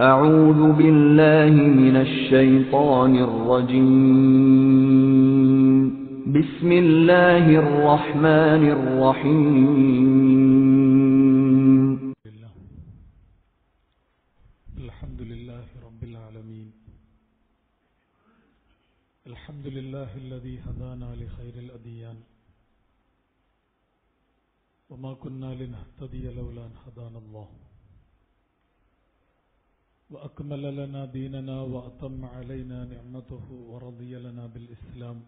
أعوذ بالله من الشيطان الرجيم. بسم الله الرحمن الرحيم. الحمد لله رب العالمين. الحمد لله الذي هدانا لخير الأديان. وما كنا لنهتدي لولا أن هدانا الله. وأكمل لنا ديننا وأتم علينا نعمته ورضي لنا بالإسلام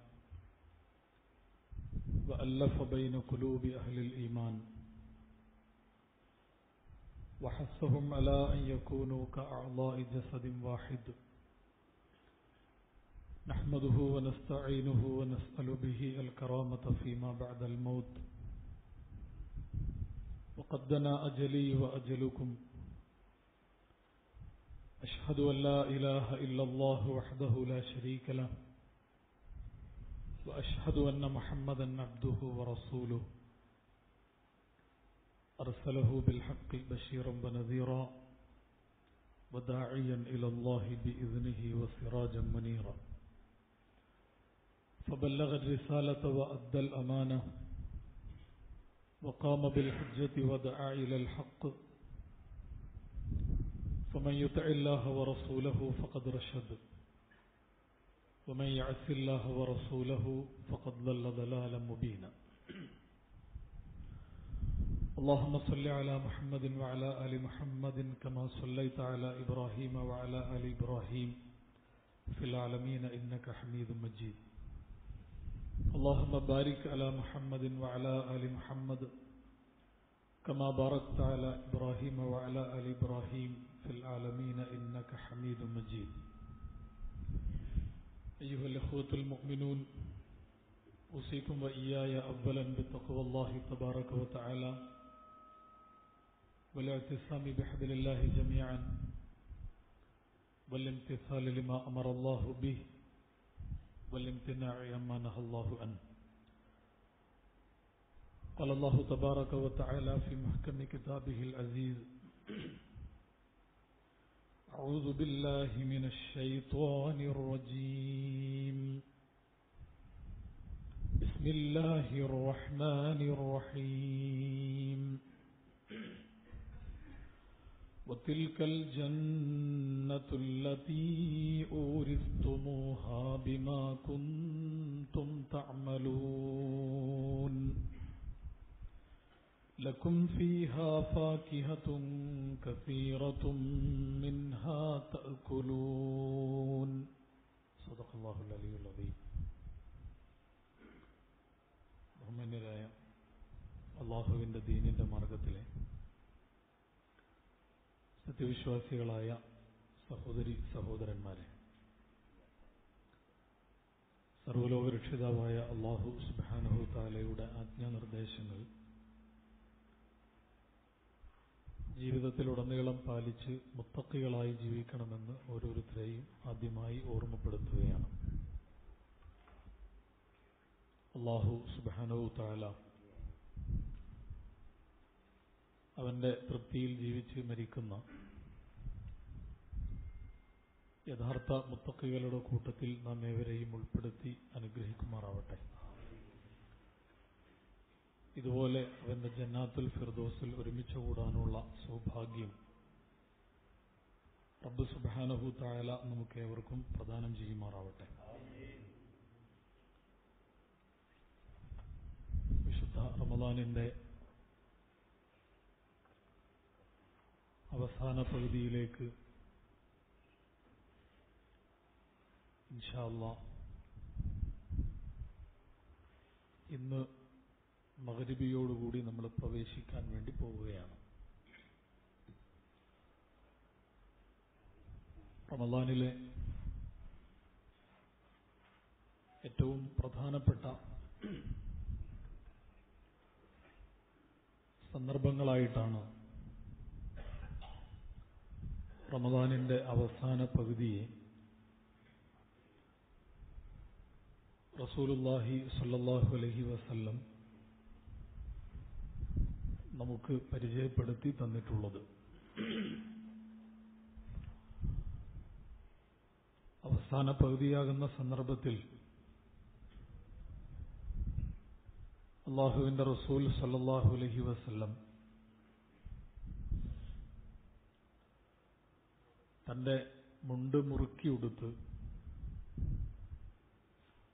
وألف بين قلوب أهل الإيمان وحثهم على أن يكونوا كأعضاء جسد واحد نحمده ونستعينه ونسأل به الكرامة فيما بعد الموت وقد دنا أجلي وأجلكم أشهد أن لا إله إلا الله وحده لا شريك له وأشهد أن محمدا عبده ورسوله. أرسله بالحق بشيرا ونذيرا وداعيا إلى الله بإذنه وسراجا منيرا. فبلغ الرسالة وأدى الأمانة وقام بالحجة ودعا إلى الحق. فمن يطع الله ورسوله فقد رشد. ومن يعص الله ورسوله فقد ضل ضلالا مبينا. اللهم صل على محمد وعلى آل محمد كما صليت على إبراهيم وعلى آل إبراهيم في العالمين إنك حميد مجيد. اللهم بارك على محمد وعلى آل محمد كما باركت على إبراهيم وعلى آل إبراهيم في العالمين إنك حميد مجيد. أيها الأخوة المؤمنون أوصيكم وإياي أولا بتقوى الله تبارك وتعالى والاعتصام بحبل الله جميعا والامتثال لما أمر الله به والامتناع عما نهى الله عنه. قال الله تبارك وتعالى في محكم كتابه العزيز أعوذ بالله من الشيطان الرجيم. بسم الله الرحمن الرحيم. وتلك الجنة التي أورثتموها بما كنتم تعملون. لكم فيها فاكهة كثيرة منها تأكلون صدق الله العلي العظيم ബഹുമാന്യരായ അള്ളാഹുവിൻ്റെ ദീനിൻ്റെ മാർഗത്തിലെ സത്യവിശ്വാസികളായ സഹോദരി സഹോദരന്മാരെ സർവലോകരക്ഷിതാവായ അള്ളാഹു സുബാനഹു താലയുടെ ആജ്ഞാനിർദ്ദേശങ്ങൾ ജീവിതത്തിലുടനീളം പാലിച്ച് മുത്തക്കികളായി ജീവിക്കണമെന്ന് ഓരോരുത്തരെയും ആദ്യമായി ഓർമ്മപ്പെടുത്തുകയാണ്. അള്ളാഹു സുബാനവു താല അവന്റെ തൃപ്തിയിൽ ജീവിച്ച് മരിക്കുന്ന യഥാർത്ഥ മുത്തക്കികളുടെ കൂട്ടത്തിൽ നാം ഏവരെയും ഉൾപ്പെടുത്തി അനുഗ്രഹിക്കുമാറാവട്ടെ. ഇതുപോലെ അവന്റെ ജന്നാത്തുൽ ഫിർദോസിൽ ഒരുമിച്ച് കൂടാനുള്ള സൗഭാഗ്യം റബ്ബ് സുബാനഹു തായാല നമുക്ക് ഏവർക്കും പ്രദാനം ചെയ്യുമാറാവട്ടെ. വിശുദ്ധ റമദാനിന്റെ അവസാന പകുതിയിലേക്ക് ഇൻഷാല്ല ഇന്ന് മകരിബിയോടുകൂടി നമ്മൾ പ്രവേശിക്കാൻ വേണ്ടി പോവുകയാണ്. റമദാനിലെ ഏറ്റവും പ്രധാനപ്പെട്ട സന്ദർഭങ്ങളായിട്ടാണ് റമദാനിന്റെ അവസാന പകുതിയെ റസൂലുല്ലാഹി സല്ലാഹു അലഹി വസല്ലം നമുക്ക് പരിചയപ്പെടുത്തി തന്നിട്ടുള്ളത്. അവസാന പകുതിയാകുന്ന സന്ദർഭത്തിൽ അള്ളാഹുവിന്റെ റസൂൽ സല്ലാഹു അലഹി വസ്ല്ലം തന്റെ മുണ്ട് മുറുക്കി ഉടുത്ത്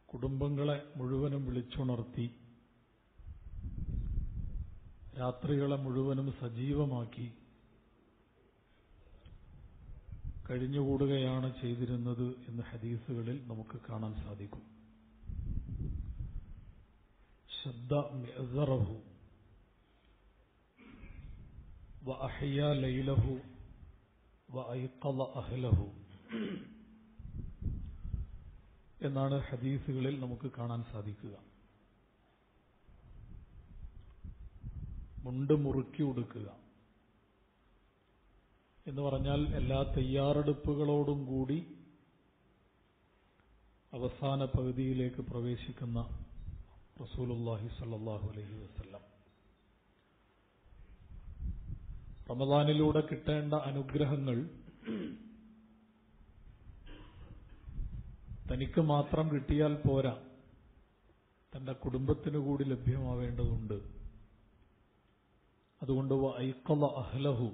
കുടുംബങ്ങളെ മുഴുവനും വിളിച്ചുണർത്തി രാത്രികളെ മുഴുവനും സജീവമാക്കി. കഴിഞ്ഞുകൂടുകയാണ് ചെയ്തിരുന്നത് എന്ന് ഹദീസുകളിൽ നമുക്ക് കാണാൻ സാധിക്കും. ശബ്ദ മെസറഹു വ അഹ്യ ലൈലഹു വ ഐഖല അഹ്ലഹു എന്നാണ് ഹദീസുകളിൽ നമുക്ക് കാണാൻ സാധിക്കുക. മുണ്ട് മുറുക്കി ഉടുക്കുക. എന്ന് പറഞ്ഞാൽ എല്ലാ തയ്യാറെടുപ്പുകളോടും കൂടി അവസാന പകുതിയിലേക്ക് പ്രവേശിക്കുന്ന റസൂലുല്ലാഹി സല്ലാഹു അലഹി വസ്ല്ലാം. റമദാനിലൂടെ കിട്ടേണ്ട അനുഗ്രഹങ്ങൾ തനിക്ക് മാത്രം കിട്ടിയാൽ പോരാ. തന്റെ കുടുംബത്തിനു കൂടി ലഭ്യമാവേണ്ടതുണ്ട്. അതുകൊണ്ട് ഐക്കല അഹ്ലഹു.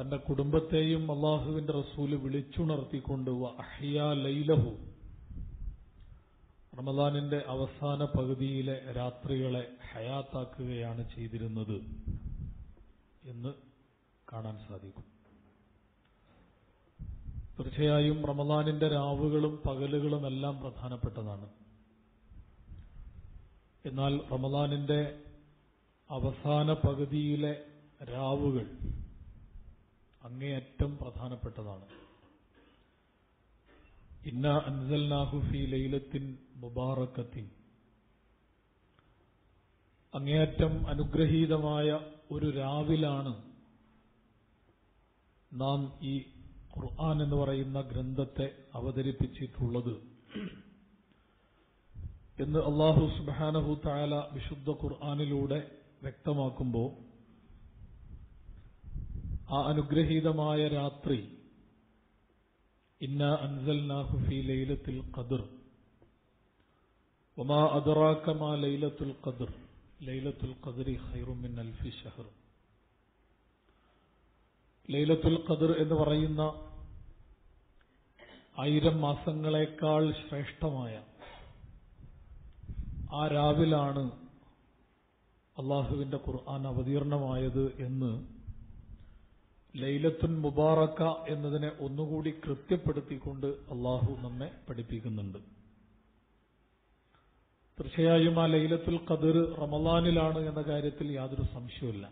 തന്റെ കുടുംബത്തെയും അള്ളാഹുവിന്റെ റസൂൽ വിളിച്ചുണർത്തിക്കൊണ്ട് അഹ്യ ലൈലഹു. റമദാനിന്റെ അവസാന പകുതിയിലെ രാത്രികളെ ഹയാത്താക്കുകയാണ് ചെയ്തിരുന്നത് എന്ന് കാണാൻ സാധിക്കും. തീർച്ചയായും റമദാനിന്റെ രാവുകളും പകലുകളും എല്ലാം പ്രധാനപ്പെട്ടതാണ്. എന്നാൽ റമദാനിന്റെ അവസാന പകുതിയിലെ രാവുകൾ അങ്ങേയറ്റം പ്രധാനപ്പെട്ടതാണ്. ഇന്ന അൻസൽനാഹു നാഹുഫി ലൈലത്തിൻ മുബാറക്കത്തിൻ. അങ്ങേയറ്റം അനുഗ്രഹീതമായ ഒരു രാവിലാണ് നാം ഈ ഖുർആൻ എന്ന് പറയുന്ന ഗ്രന്ഥത്തെ അവതരിപ്പിച്ചിട്ടുള്ളത്. എന്ന് അള്ളാഹു സുബാനഹു താല വിശുദ്ധ ഖുർആാനിലൂടെ വ്യക്തമാക്കുമ്പോൾ ആ അനുഗ്രഹീതമായ രാത്രി ഇന്ന അൻസൽനാഹു ഫി ലൈലത്തിൽ ഖദർ. വമാ അദറാക്കമാ ലൈലത്തുൽ കതിർ ലൈലത്തുൽ കതിരി ഹൈറുമിൻ മിൻ അൽഫി ഷഹർ ലൈലത്തുൽ ഖദർ എന്ന് പറയുന്ന ആയിരം മാസങ്ങളെക്കാൾ ശ്രേഷ്ഠമായ ആ രാവിലാണ് അള്ളാഹുവിന്റെ ഖുർആൻ അവതീർണമായത് എന്ന് ലൈലത്തുൻ മുബാറക്ക എന്നതിനെ ഒന്നുകൂടി കൃത്യപ്പെടുത്തിക്കൊണ്ട് അള്ളാഹു നമ്മെ പഠിപ്പിക്കുന്നുണ്ട്. തീർച്ചയായും ആ ലൈലത്തുൽ ഖദർ റമലാനിലാണ് എന്ന കാര്യത്തിൽ യാതൊരു സംശയമില്ല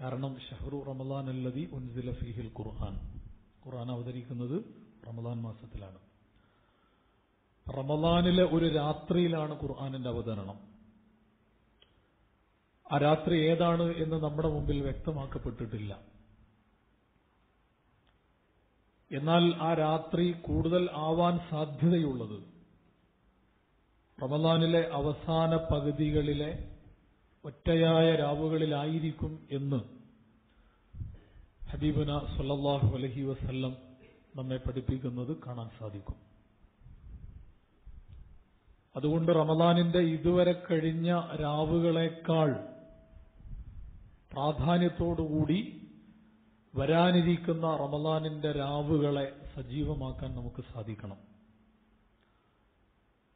കാരണം ഷഹ്റു റമലാൻ അല്ലതി ഉൻസില ഫിഹിൽ ഖുർആൻ. ഖുർആൻ അവതരിക്കുന്നത് റമലാൻ മാസത്തിലാണ്. റമലാനിലെ ഒരു രാത്രിയിലാണ് ഖുർആാനിന്റെ അവതരണം. ആ രാത്രി ഏതാണ് എന്ന് നമ്മുടെ മുമ്പിൽ വ്യക്തമാക്കപ്പെട്ടിട്ടില്ല. എന്നാൽ ആ രാത്രി കൂടുതൽ ആവാൻ സാധ്യതയുള്ളത് റമദാനിലെ അവസാന പകുതികളിലെ ഒറ്റയായ രാവുകളിലായിരിക്കും എന്ന് ഹബീബന സല്ലാഹു അലഹി വസ്ല്ലം നമ്മെ പഠിപ്പിക്കുന്നത് കാണാൻ സാധിക്കും. അതുകൊണ്ട് റമദാനിന്റെ ഇതുവരെ കഴിഞ്ഞ രാവുകളെക്കാൾ പ്രാധാന്യത്തോടുകൂടി വരാനിരിക്കുന്ന റമദാനിന്റെ രാവുകളെ സജീവമാക്കാൻ നമുക്ക് സാധിക്കണം.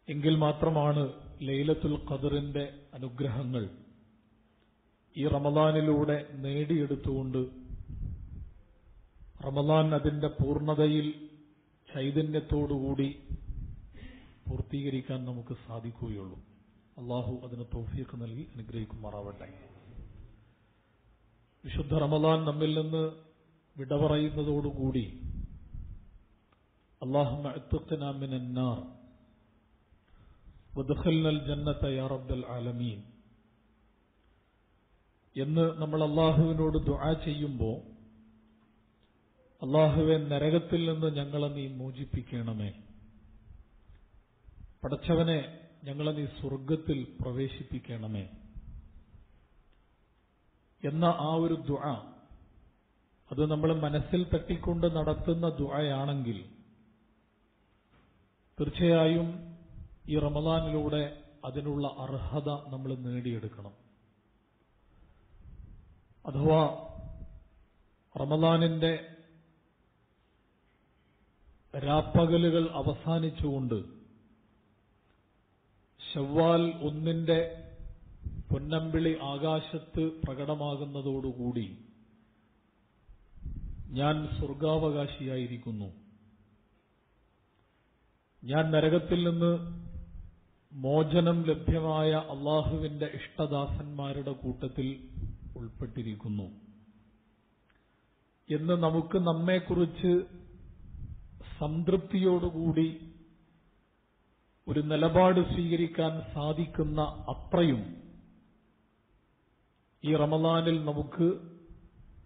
എങ്കിൽ മാത്രമാണ് ലൈലത്തുൽ ഖദറിന്റെ അനുഗ്രഹങ്ങൾ ഈ റമദാനിലൂടെ നേടിയെടുത്തുകൊണ്ട് റമദാൻ അതിന്റെ പൂർണതയിൽ ചൈതന്യത്തോടുകൂടി പൂർത്തീകരിക്കാൻ നമുക്ക് സാധിക്കുകയുള്ളൂ. അള്ളാഹു അതിന് തോഫിയൊക്കെ നൽകി അനുഗ്രഹിക്കുമാറാവട്ടെ. വിശുദ്ധ റമദാൻ നമ്മിൽ നിന്ന് വിട പറയുന്നതോടുകൂടി റബ്ബൽ ആലമീൻ. എന്ന് നമ്മൾ അള്ളാഹുവിനോട് ദുആ ചെയ്യുമ്പോൾ അള്ളാഹുവെ നരകത്തിൽ നിന്ന് ഞങ്ങളെ നീ മോചിപ്പിക്കണമേ. പടച്ചവനെ ഞങ്ങളെ നീ സ്വർഗത്തിൽ പ്രവേശിപ്പിക്കണമേ. എന്ന ആ ഒരു ദുആ അത് നമ്മൾ മനസ്സിൽ തട്ടിക്കൊണ്ട് നടത്തുന്ന ദുആയാണെങ്കിൽ തീർച്ചയായും ഈ റമദാനിലൂടെ അതിനുള്ള അർഹത നമ്മൾ നേടിയെടുക്കണം. അഥവാ റമദാനിന്റെ രാപ്പകലുകൾ അവസാനിച്ചുകൊണ്ട് ഷവ്വാൽ ഒന്നിന്റെ പൊന്നമ്പിളി ആകാശത്ത് പ്രകടമാകുന്നതോടുകൂടി ഞാൻ സ്വർഗാവകാശിയായിരിക്കുന്നു. ഞാൻ നരകത്തിൽ നിന്ന് മോചനം ലഭ്യമായ അള്ളാഹുവിന്റെ ഇഷ്ടദാസന്മാരുടെ കൂട്ടത്തിൽ ഉൾപ്പെട്ടിരിക്കുന്നു. എന്ന് നമുക്ക് നമ്മെക്കുറിച്ച് സംതൃപ്തിയോടുകൂടി ഒരു നിലപാട് സ്വീകരിക്കാൻ സാധിക്കുന്ന അത്രയും ഈ റമദാനിൽ നമുക്ക്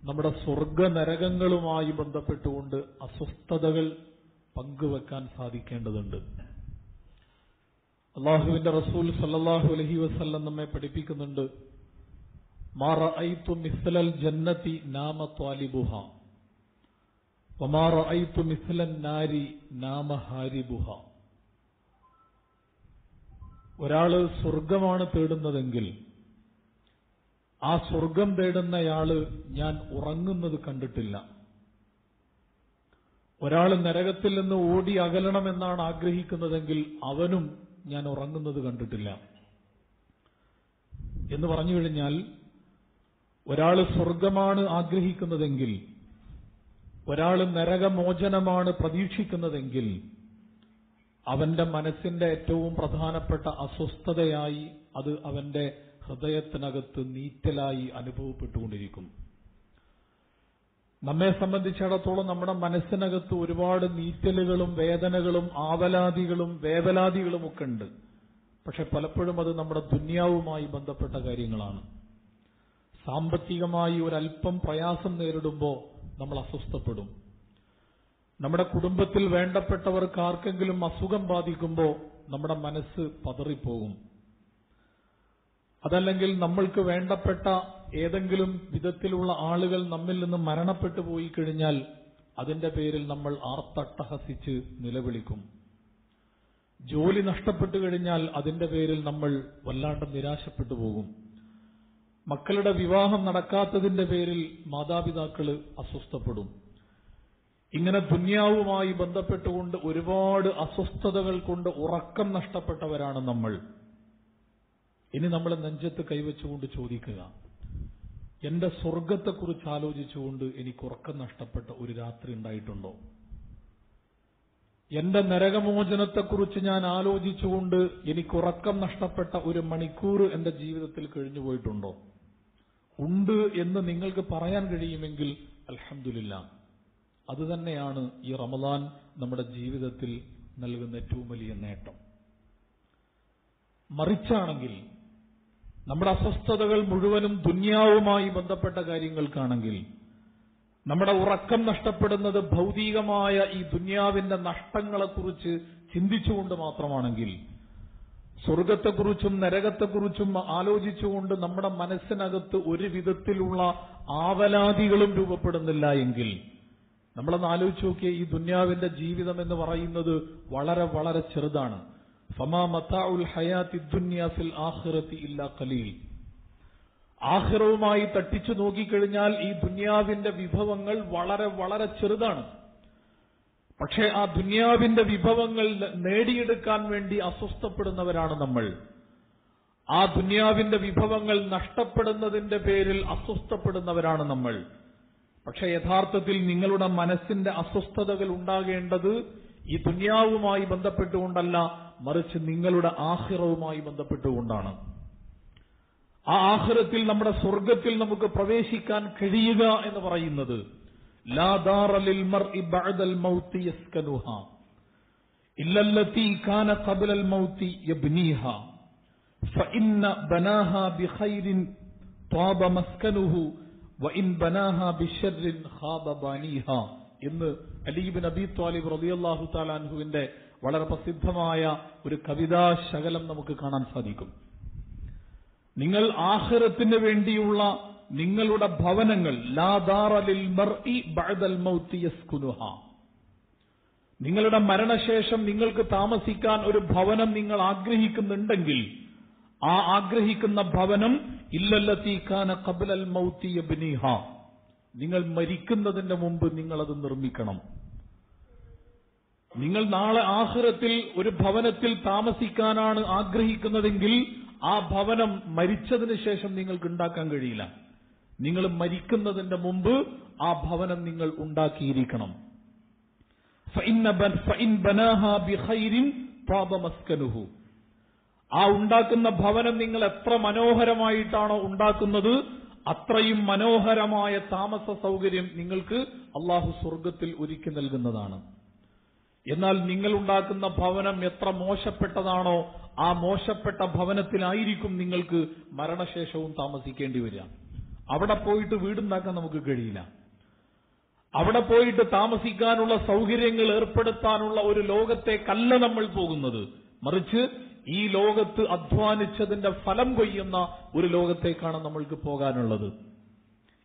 നമ്മുടെ സ്വർഗ നരകങ്ങളുമായി ബന്ധപ്പെട്ടുകൊണ്ട് അസ്വസ്ഥതകൾ പങ്കുവെക്കാൻ സാധിക്കേണ്ടതുണ്ട്. അള്ളാഹുവിന്റെ റസൂൽ സല്ലാഹു അലഹി വസ്ല്ലം നമ്മെ പഠിപ്പിക്കുന്നുണ്ട് മാറ ഐത്തു മിസ്ലൽ ജന്നത്തി നാമ ത്വാലിബുഹ വമാറ ഐത്തു മിസ്ലൻ നാരി നാമ ഹാരിബുഹ. ഒരാൾ സ്വർഗമാണ് തേടുന്നതെങ്കിൽ ആ സ്വർഗം തേടുന്നയാൾ ഞാൻ ഉറങ്ങുന്നത് കണ്ടിട്ടില്ല. ഒരാൾ നരകത്തിൽ നിന്ന് ഓടി അകലണമെന്നാണ് ആഗ്രഹിക്കുന്നതെങ്കിൽ അവനും ഞാൻ ഉറങ്ങുന്നത് കണ്ടിട്ടില്ല. എന്ന് പറഞ്ഞു കഴിഞ്ഞാൽ ഒരാൾ സ്വർഗമാണ് ആഗ്രഹിക്കുന്നതെങ്കിൽ ഒരാൾ നരകമോചനമാണ് പ്രതീക്ഷിക്കുന്നതെങ്കിൽ അവന്റെ മനസ്സിന്റെ ഏറ്റവും പ്രധാനപ്പെട്ട അസ്വസ്ഥതയായി അത് അവന്റെ ഹൃദയത്തിനകത്ത് നീറ്റലായി അനുഭവപ്പെട്ടുകൊണ്ടിരിക്കും. നമ്മെ സംബന്ധിച്ചിടത്തോളം നമ്മുടെ മനസ്സിനകത്ത് ഒരുപാട് നീറ്റലുകളും വേദനകളും ആവലാദികളും വേവലാദികളും ഒക്കെ ഉണ്ട്. പക്ഷെ പലപ്പോഴും അത് നമ്മുടെ ദുന്യാവുമായി ബന്ധപ്പെട്ട കാര്യങ്ങളാണ്. സാമ്പത്തികമായി ഒരല്പം പ്രയാസം നേരിടുമ്പോൾ നമ്മൾ അസ്വസ്ഥപ്പെടും. നമ്മുടെ കുടുംബത്തിൽ വേണ്ടപ്പെട്ടവർക്ക് ആർക്കെങ്കിലും അസുഖം ബാധിക്കുമ്പോൾ നമ്മുടെ മനസ്സ് പതറിപ്പോകും. അതല്ലെങ്കിൽ നമ്മൾക്ക് വേണ്ടപ്പെട്ട ഏതെങ്കിലും വിധത്തിലുള്ള ആളുകൾ നമ്മിൽ നിന്ന് മരണപ്പെട്ടു പോയി കഴിഞ്ഞാൽ അതിന്റെ പേരിൽ നമ്മൾ ആർത്തട്ടഹസിച്ച് നിലവിളിക്കും. ജോലി നഷ്ടപ്പെട്ടു കഴിഞ്ഞാൽ അതിന്റെ പേരിൽ നമ്മൾ വല്ലാണ്ട് നിരാശപ്പെട്ടു പോകും. മക്കളുടെ വിവാഹം നടക്കാത്തതിന്റെ പേരിൽ മാതാപിതാക്കൾ അസ്വസ്ഥപ്പെടും. ഇങ്ങനെ ദുന്യാവുമായി ബന്ധപ്പെട്ടുകൊണ്ട് ഒരുപാട് അസ്വസ്ഥതകൾ കൊണ്ട് ഉറക്കം നഷ്ടപ്പെട്ടവരാണ് നമ്മൾ. ഇനി നമ്മൾ നെഞ്ചത്ത് കൈവച്ചുകൊണ്ട് ചോദിക്കുക എന്റെ സ്വർഗത്തെക്കുറിച്ച് ആലോചിച്ചുകൊണ്ട് എനിക്ക് ഉറക്കം നഷ്ടപ്പെട്ട ഒരു രാത്രി ഉണ്ടായിട്ടുണ്ടോ? എന്റെ നരകമോചനത്തെക്കുറിച്ച് ഞാൻ ആലോചിച്ചുകൊണ്ട് എനിക്ക് ഉറക്കം നഷ്ടപ്പെട്ട ഒരു മണിക്കൂർ എന്റെ ജീവിതത്തിൽ കഴിഞ്ഞുപോയിട്ടുണ്ടോ ഉണ്ട് എന്ന് നിങ്ങൾക്ക് പറയാൻ കഴിയുമെങ്കിൽ അലഹമില്ല അതുതന്നെയാണ് ഈ റമദാൻ നമ്മുടെ ജീവിതത്തിൽ നൽകുന്ന ഏറ്റവും വലിയ നേട്ടം. മറിച്ചാണെങ്കിൽ നമ്മുടെ അസ്വസ്ഥതകൾ മുഴുവനും ദുന്യാവുമായി ബന്ധപ്പെട്ട കാര്യങ്ങൾക്കാണെങ്കിൽ നമ്മുടെ ഉറക്കം നഷ്ടപ്പെടുന്നത് ഭൗതികമായ ഈ ദുന്യാവിന്റെ നഷ്ടങ്ങളെക്കുറിച്ച് ചിന്തിച്ചുകൊണ്ട് മാത്രമാണെങ്കിൽ സ്വർഗത്തെക്കുറിച്ചും നരകത്തെക്കുറിച്ചും ആലോചിച്ചുകൊണ്ട് നമ്മുടെ മനസ്സിനകത്ത് ഒരു വിധത്തിലുള്ള ആവലാതികളും രൂപപ്പെടുന്നില്ല എങ്കിൽ നമ്മളൊന്ന് ആലോചിച്ച് നോക്കിയ ഈ ദുന്യാവിന്റെ ജീവിതം എന്ന് പറയുന്നത് വളരെ വളരെ ചെറുതാണ്. ഫമാ ഫിൽ ആഖിറവുമായി തട്ടിച്ചു നോക്കിക്കഴിഞ്ഞാൽ ഈ ദുന്യാവിന്റെ വിഭവങ്ങൾ വളരെ വളരെ ചെറുതാണ്. പക്ഷേ ആ ദുന്യാവിന്റെ വിഭവങ്ങൾ നേടിയെടുക്കാൻ വേണ്ടി അസ്വസ്ഥപ്പെടുന്നവരാണ് നമ്മൾ. ആ ദുന്യാവിന്റെ വിഭവങ്ങൾ നഷ്ടപ്പെടുന്നതിന്റെ പേരിൽ അസ്വസ്ഥപ്പെടുന്നവരാണ് നമ്മൾ. പക്ഷെ യഥാർത്ഥത്തിൽ നിങ്ങളുടെ മനസ്സിന്റെ അസ്വസ്ഥതകൾ ഉണ്ടാകേണ്ടത് ഈ ദുന്യാവുമായി ബന്ധപ്പെട്ടുകൊണ്ടല്ല മറിച്ച് നിങ്ങളുടെ ആഹിറവുമായി ബന്ധപ്പെട്ടുകൊണ്ടാണ്. ആ ആഹ്റത്തിൽ നമ്മുടെ സ്വർഗത്തിൽ നമുക്ക് പ്രവേശിക്കാൻ കഴിയുക എന്ന് പറയുന്നത് എന്ന് അലീബിൻ അബി താലിബ് റലിയല്ലാഹു താലാൻഹുവിന്റെ വളരെ പ്രസിദ്ധമായ ഒരു കവിതാ ശകലം നമുക്ക് കാണാൻ സാധിക്കും. നിങ്ങൾ ആഹ്റത്തിന് വേണ്ടിയുള്ള നിങ്ങളുടെ ഭവനങ്ങൾ നിങ്ങളുടെ മരണശേഷം നിങ്ങൾക്ക് താമസിക്കാൻ ഒരു ഭവനം നിങ്ങൾ ആഗ്രഹിക്കുന്നുണ്ടെങ്കിൽ ആ ആഗ്രഹിക്കുന്ന ഭവനം ഇല്ലല്ലത്തീക്കാന കബലൽ മൗത്തി ബിനിഹ നിങ്ങൾ മരിക്കുന്നതിന്റെ മുമ്പ് നിങ്ങളത് നിർമ്മിക്കണം. നിങ്ങൾ നാളെ ആഹ്റത്തിൽ ഒരു ഭവനത്തിൽ താമസിക്കാനാണ് ആഗ്രഹിക്കുന്നതെങ്കിൽ ആ ഭവനം മരിച്ചതിന് ശേഷം നിങ്ങൾക്ക് ഉണ്ടാക്കാൻ കഴിയില്ല. നിങ്ങൾ മരിക്കുന്നതിന്റെ മുമ്പ് ആ ഭവനം നിങ്ങൾ ഉണ്ടാക്കിയിരിക്കണം. ആ ഉണ്ടാക്കുന്ന ഭവനം നിങ്ങൾ എത്ര മനോഹരമായിട്ടാണോ ഉണ്ടാക്കുന്നത് അത്രയും മനോഹരമായ താമസ സൗകര്യം നിങ്ങൾക്ക് അള്ളാഹു സ്വർഗത്തിൽ ഒരുക്കി നൽകുന്നതാണ്. എന്നാൽ നിങ്ങളുണ്ടാക്കുന്ന ഭവനം എത്ര മോശപ്പെട്ടതാണോ ആ മോശപ്പെട്ട ഭവനത്തിലായിരിക്കും നിങ്ങൾക്ക് മരണശേഷവും താമസിക്കേണ്ടി വരിക. അവിടെ പോയിട്ട് വീടുണ്ടാക്കാൻ നമുക്ക് കഴിയില്ല. അവിടെ പോയിട്ട് താമസിക്കാനുള്ള സൗകര്യങ്ങൾ ഏർപ്പെടുത്താനുള്ള ഒരു ലോകത്തേക്കല്ല നമ്മൾ പോകുന്നത്. മറിച്ച് ഈ ലോകത്ത് അധ്വാനിച്ചതിന്റെ ഫലം കൊയ്യുന്ന ഒരു ലോകത്തേക്കാണ് നമ്മൾക്ക് പോകാനുള്ളത്.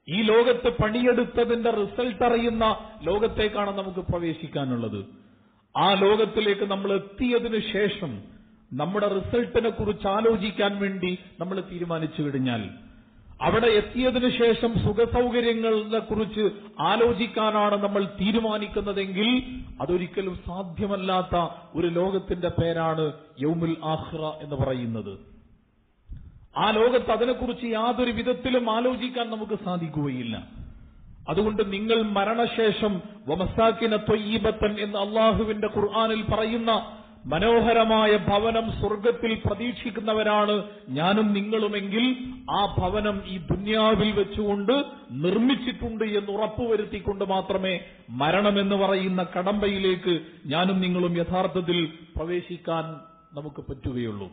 ഈ ലോകത്ത് പണിയെടുത്തതിന്റെ റിസൾട്ട് അറിയുന്ന ലോകത്തേക്കാണ് നമുക്ക് പ്രവേശിക്കാനുള്ളത്. ആ ലോകത്തിലേക്ക് നമ്മൾ എത്തിയതിന് ശേഷം നമ്മുടെ റിസൾട്ടിനെ കുറിച്ച് ആലോചിക്കാൻ വേണ്ടി നമ്മൾ തീരുമാനിച്ചു കഴിഞ്ഞാൽ അവിടെ എത്തിയതിനു ശേഷം സുഖസൗകര്യങ്ങളെ കുറിച്ച് ആലോചിക്കാനാണ് നമ്മൾ തീരുമാനിക്കുന്നതെങ്കിൽ അതൊരിക്കലും സാധ്യമല്ലാത്ത ഒരു ലോകത്തിന്റെ പേരാണ് യൗമുൽ ആഹ്റ എന്ന് പറയുന്നത്. ആ ലോകത്ത് അതിനെക്കുറിച്ച് യാതൊരു വിധത്തിലും ആലോചിക്കാൻ നമുക്ക് സാധിക്കുകയില്ല. അതുകൊണ്ട് നിങ്ങൾ മരണശേഷം വമസാക്കിന തൊയ്യീബത്തൻ എന്ന് അള്ളാഹുവിന്റെ ഖുർആാനിൽ പറയുന്ന മനോഹരമായ ഭവനം സ്വർഗത്തിൽ പ്രതീക്ഷിക്കുന്നവരാണ് ഞാനും നിങ്ങളുമെങ്കിൽ ആ ഭവനം ഈ ദുന്യാവിൽ വെച്ചുകൊണ്ട് നിർമ്മിച്ചിട്ടുണ്ട് എന്ന് ഉറപ്പുവരുത്തിക്കൊണ്ട് മാത്രമേ മരണമെന്ന് പറയുന്ന കടമ്പയിലേക്ക് ഞാനും നിങ്ങളും യഥാർത്ഥത്തിൽ പ്രവേശിക്കാൻ നമുക്ക് പറ്റുകയുള്ളൂ.